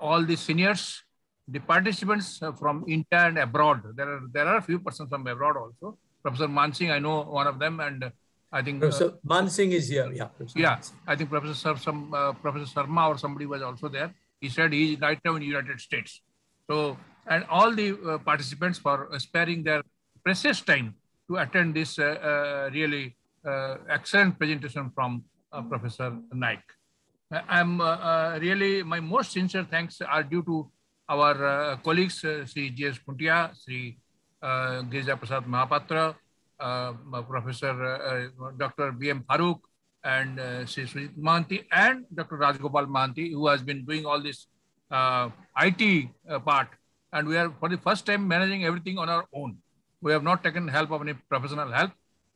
all the seniors, the participants from India and abroad. There are, there are a few persons from abroad also Professor Mansingh, I know one of them, and I think Professor uh, Mansingh is here. Yeah, Professor yeah. Mansingh. I think Professor some uh, Professor Sharma or somebody was also there. He said he is right now in the United States. So and all the uh, participants for sparing their precious time to attend this uh, uh, really uh, excellent presentation from Professor Nayak. I'm really my most sincere thanks are due to our colleagues, Sri G.S. Puntia, Sri uh, Prasad Mahapatra, uh, Professor uh, Dr. B.M. Farooq, and uh, Sri Sujit Mohanty, and Dr. Rajgopal Mohanty, who has been doing all this IT part. And we are, for the first time, managing everything on our own. We have not taken help of any professional help.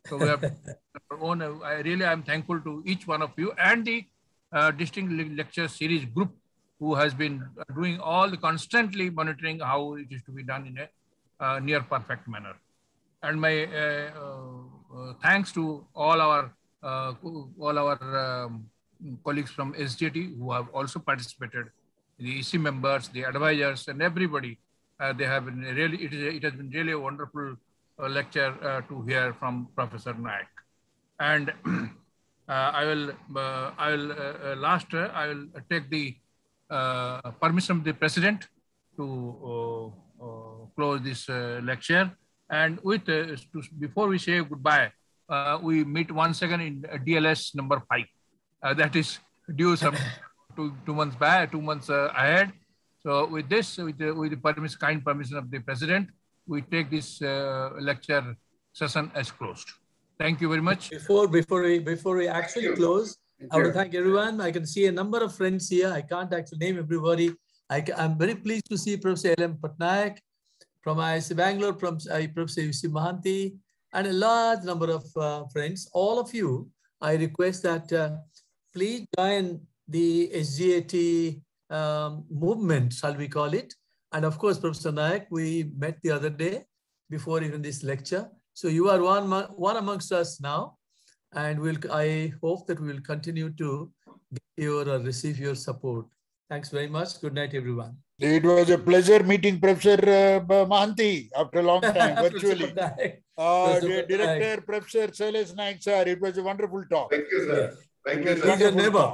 So we have our own. I really am thankful to each one of you and the uh, distinct lecture series group who has been doing all the constantly monitoring how it is to be done in a uh, near perfect manner. And my uh, uh, thanks to all our all our um, colleagues from SGAT who have also participated, the EC members, the advisors, and everybody. Uh, they have been really it is a, it has been really a wonderful uh, lecture uh, to hear from Professor Nayak. And I will I will last I will take the permission of the president to uh, close this uh, lecture. And with uh, to, before we say goodbye, we meet once again in DLS number five. that is due some two, two months back, two months ahead. So with this, with the, with the permission, kind permission of the president, we take this lecture session as closed. Thank you very much. Before before we before we actually close, I want to thank everyone. I can see a number of friends here. I can't actually name everybody. I, am very pleased to see Professor L.M. Patnaik from IISc Bangalore, from uh, Professor U.C. Mohanty, and a large number of uh, friends. All of you, I request that uh, please join the SGAT um, movement, shall we call it. And of course, Professor Nayak, we met the other day before even this lecture. So you are one, one amongst us now. And we'll, I hope that we will continue to get your or receive your support. Thanks very much. Good night, everyone. It was a pleasure meeting Professor uh, Mohanty after a long time, virtually. uh, Director Professor Shailesh Nayak, sir. It was a wonderful talk. Thank you, sir. Thank you, sir. He's your neighbor.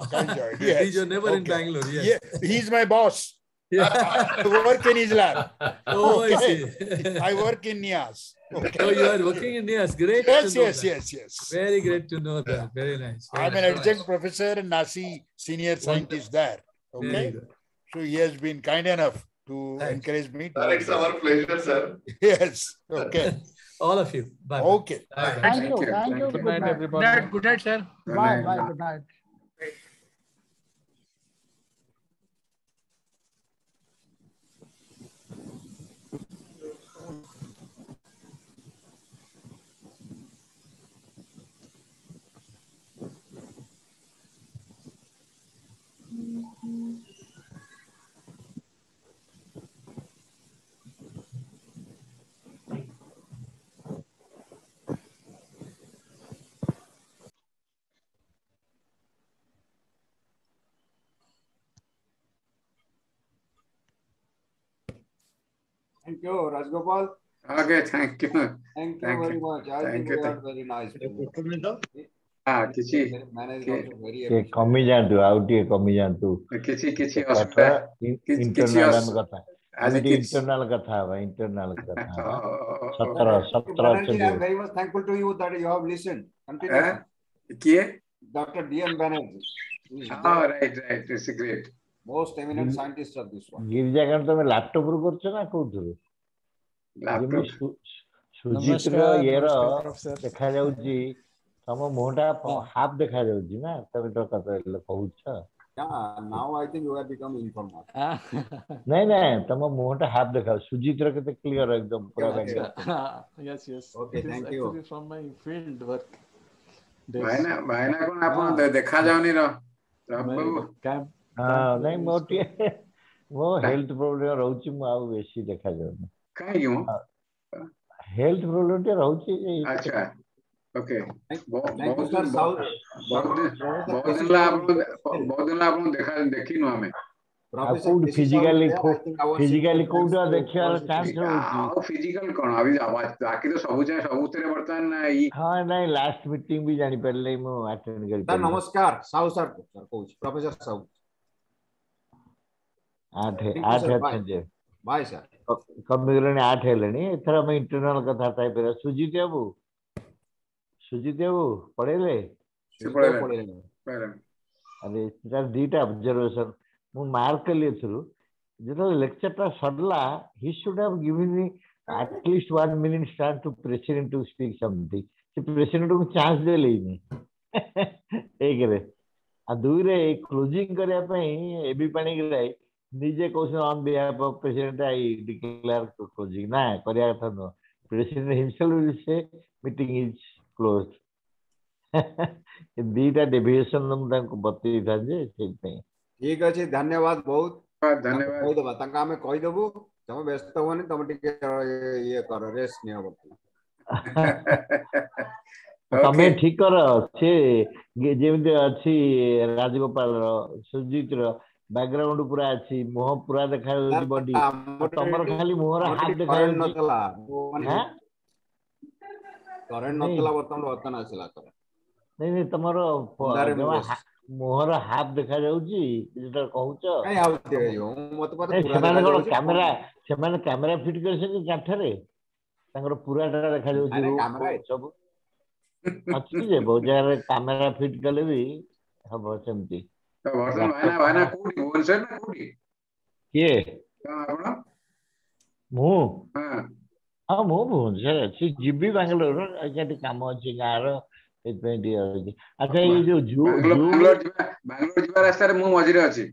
yes. He's your neighbor okay. in Bangalore. Yes. Yeah. He's my boss. Yeah. I work in his lab. Oh, okay. I see. I work in NIAS. Okay. Oh, you are working in NIAS. Great. Yes, yes, that. yes, yes. Very great to know that. Very nice. Very I'm nice. an adjunct professor and NASI senior scientist there. Okay. So he has been kind enough to Thanks. encourage me. To it's our pleasure, sir. yes. Okay. All of you. Bye. Okay. Bye. Thank you. Thank you. Good night, Good everybody. night, good night, sir. Bye. Bye. Good night. Thank you, Rajgopal. Okay, thank you. Thank you Thank very you. much. I Thank think you, you are thank- very nice. ହଁ କିଛି Manage କି- also very ଟିକେ efficient. କମି ଯାଆନ୍ତୁ ଆଉ ଟିକେ କମି ଯାଆନ୍ତୁ କିଛି କିଛି କଥା ଅସୁବିଧା କିଛି ଇଣ୍ଟରନାଲ ଅସୁ- ଆମେ କଥା ଆମେ ଆଜି ଟିକେ କିଛି ଇଣ୍ଟରନାଲ କଥା ହବା ଇଣ୍ଟରନାଲ କଥା ହବା ସତର ହଁ, ସତର Banerjee, I am ଅଛନ୍ତି very much thankful to you that you have listened. Continue. Eh? କିଏ Dr. D.N. Banerjee. He is ହଁ the right right it's great most eminent scientist of this one. Girijakanta ତମେ ଲାପଟପରୁ କରୁଛ ନା କୋଉଥିରୁ ଯେମିତି ଲାପଟପ୍ ସୁ- ସୁଜିତର ନମସ୍କାର, ଇଏର ନମସ୍କାର, professor. ଦେଖାଯାଉଛି ତମ ମୁହଁଟା ହାଫ୍ ଦେଖାଯାଉଛି ନା ତମେ ତ କଥା କହୁଛ Yeah, now I think you have become informal. ନାଇଁ ନାଇଁ ତମ ମୁହଁଟା ହାଫ୍ ଦେଖାଯାଉଛି ସୁଜିତର କେତେ କ୍ଲିୟର ଏକଦମ ପୁରା Okay, ବାଗିଆ। yes, yes. Okay, it is thank you. actually from my field work. days. ଭାଇନା ଭାଇନା କଣ ଆପଣ ହଁ। ଦେ- ଦେଖାଯାଉନି ର ରବି My ବାବୁ camp, ହଁ ନାଇଁ camp ମୋ is- ଟିକେ ମୋ ହେଲ୍ଥ ପ୍ରୋବ୍ଲେମ ରହୁଛି ମୁଁ ଆଉ ବେଶୀ ଦେଖାଯାଉନି କାହିଁକି ମୁଁ ହେଲ୍ଥ ପ୍ରୋବ୍ଲେମ ଟିକେ ରହୁଛି ଏଇ- ଆଚ୍ଛା ଓକେ Thank- ବହୁତ Thank you, ବହୁତ sir. ଦିନ South, ବହୁତ ଦିନ Professor ବହୁତ Keshav ଦିନ ହେଲା Rao- ଆପଣଙ୍କୁ ବହୁତ ଦିନ ହେଲା ଆପଣଙ୍କୁ ଦେଖା ଦେଖିନୁ ଆମେ Professor କୋଉଠି Keshav physically Rao, କୋଉ- I think our physically senior କୋଉଠି ଆଉ friends, ଦେଖିବାର also chance speak. ରହୁଛି ଆଉ ଫିଜିକାଲ କଣ ଆଉ ବାକି ତ ସବୁ ଯାଏ ସବୁଥିରେ ବର୍ତ୍ତମାନ ଏଇ ହଁ ନାଇଁ ଲାଷ୍ଟ ମିଟିଂ ବି ଜାଣିପାରିଲେ ମୁଁ ଆଟେଣ୍ଡ Sir, କରିପାରିଲି namaskar. Sahu sir, sir, coach. Professor Sahu. ଆଠ Thank you, ଆଠ sir. Bye. ଅଛନ୍ତି Bye, sir. କମିଗଲେଣି ଆଠ ହେଲେଣି ଏଥର ଆମେ ଇଣ୍ଟରନାଲ କଥାବାର୍ତ୍ତା ହେଇପାରିବା ସୁଜିତ ବାବୁ ସୁଜିତ ବାବୁ ପଢେଇଲେ ସେ ପଳେଇଲା। ପଳେଇଲେଣି। ଆରେ ତାର ଦିଟା ଅବଜରଭେସନ ମୁଁ ମାର୍କ କଲି ଏଥିରୁ ଯେତେବେଳେ ଲେକ୍ଚରଟା ସରିଲା he should have given me at least one minute stand to president to speak something ସେ ପ୍ରେସିଡେଣ୍ଟକୁ ଚାନ୍ସ ଦେଲେନି ଏକରେ ଆଉ ଦୁଇରେ କ୍ଲୋଜିଂ କରିବା ପାଇଁ এবি ପାଣିଗ୍ରାହୀ ନିଜେ କହୁଛନ୍ତି on behalf of president I declare closing ନା କରିବା କଥା ନୁହଁ ପ୍ରେସିଡେଣ୍ଟ ହିମସେଲ୍ଫ ୱିଲ୍ ସେ ମିଟିଂ ଇଜ୍ କ୍ଲୋଜ୍ ଦିଟା ଡେଭିଏସନ ମୁଁ ତାଙ୍କୁ ବତେଇଥାନ୍ତି ଯେ ସେଇଥିପାଇଁ ଠିକ ଅଛି ଧନ୍ୟବାଦ ବହୁତ ଧନ୍ୟବାଦ କହିଦବା ତାଙ୍କୁ ଆମେ କହିଦବୁ ତମେ ବ୍ୟସ୍ତ ହୁଅନି ତମେ ଟିକେ ଇଏ କର ରେଷ୍ଟ ନିଅ ବର୍ତ୍ତମାନ ତମେ ଓକେ ଠିକ କର ସେ ଯେ- ଯେମିତି ଅଛି ରାଜଗୋପାଳର ସୁଜିତର ବ୍ୟାକଗ୍ରାଉଣ୍ଡ ପୁରା ଅଛି ମୁହଁ ପୁରା ଦେଖାଯାଉଛି ବଡି ଆମର ତମର ଏଠି- ଖାଲି ମୁହଁର ଆମର ହାତ ଏଠି କରେଣ୍ଟ ଦେଖାଯାଉଛି ନଥିଲା ମାନେ ହାଁ? କରେଣ୍ଟ ନାଇଁ। ନଥିଲା ବର୍ତ୍ତମାନ ବର୍ତ୍ତମାନ ଆସିଲା କରେଣ୍ଟ ନାଇଁ ନାଇଁ ତମର ପ- ଅନ୍ଧାରେ ମୁଁ ଜମା ବସିଛି। ହା- ମୁହଁର ହାଫ ଦେଖାଯାଉଛି ଯେତେବେଳେ କହୁଛ କାଇଁ ଆଉ ଟିକେ ହେଇଯିବ ମତେ ମତେ ନାଇଁ, ପୁରା ସେମାନେ କଣ ଦେଖାଯାଉଛି। କ୍ୟାମେରା ସେମାନେ କ୍ୟାମେରା ଫିଟ୍ କରିଛନ୍ତି କାଠରେ ତାଙ୍କର ପୁରାଟା ଦେଖାଯାଉଛି ନାଇଁ, ନାଇଁ, room camera ଫୁମ୍ ସବୁ ଅଛି ଯେ ବହୁତ ଜାଗାରେ କ୍ୟାମେରା ଫିଟ୍ କଲେ ବି ହବ ସେମିତି ତ ବର୍ତ୍ତମାନ ଭାଇନା ଭାଇନା କୋଉଠି ଭୁବନେଶ୍ୱର ନା କୋଉଠି କିଏ ତ ଆପଣ ମୁଁ ହଁ ହଁ ମୁଁ ଭୁବନେଶ୍ୱର ଅଛି ଯିବି ବାଙ୍ଗାଲୋର ଏଠି କାମ ଅଛି ଗାଁର ସେଥିପାଇଁ ଟିକେ ଅଛି ଆଚ୍ଛା ଏଇ ଯୋଉ ଜୁ ବାଙ୍ଗଲୋର ଜୁମ୍ ବାଙ୍ଗଲୋର ଯିବା ବାଙ୍ଗଲୋର ଯିବା ରାସ୍ତାରେ ମୁଁ ମଝିରେ ଅଛି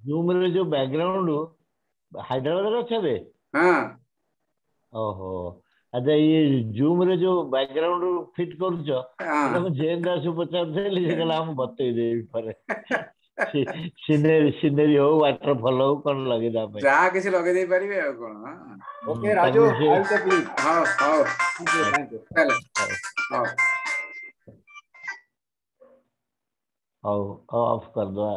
ଜୁମ୍ରେ ଯୋଉ ବ୍ୟାକଗ୍ରାଉଣ୍ଡ ହାଇଦ୍ରାବାଦରେ ଅଛ ଏବେ ହଁ ଓହୋ ଆଚ୍ଛା ଇଏ ଜୁମ୍ରେ ଯୋଉ ବ୍ୟାକଗ୍ରାଉଣ୍ଡ ଫିଟ୍ କରୁଛ ହଁ ମୁଁ ଜେନ୍ ଦାସକୁ ପଚାରୁଥିଲି ସେ କହିଲା ମୁଁ ବତେଇଦେବି ପରେ ସିନେରୀ ସିନେରୀ ହଉ ୱାଟରଫଲ ହଉ କଣ ଲଗେଇଦବା ପାଇଁ ଯାହା କିଛି ଲଗେଇ ଦେଇ ପାରିବେ ଆଉ କଣ ହଁ। ଓକେ ହୁଁ, ରାଜୁ ତାକୁ ସେ- ଆଇ ଟେକ୍ ଲିଭ୍ ହଉ ହଉ ଥ୍ୟାଙ୍କ ୟୁ ଥ୍ୟାଙ୍କ ୟୁ ଚାଲେ ହଉ ହଉ ହଉ ଅଫ୍ କରିଦବା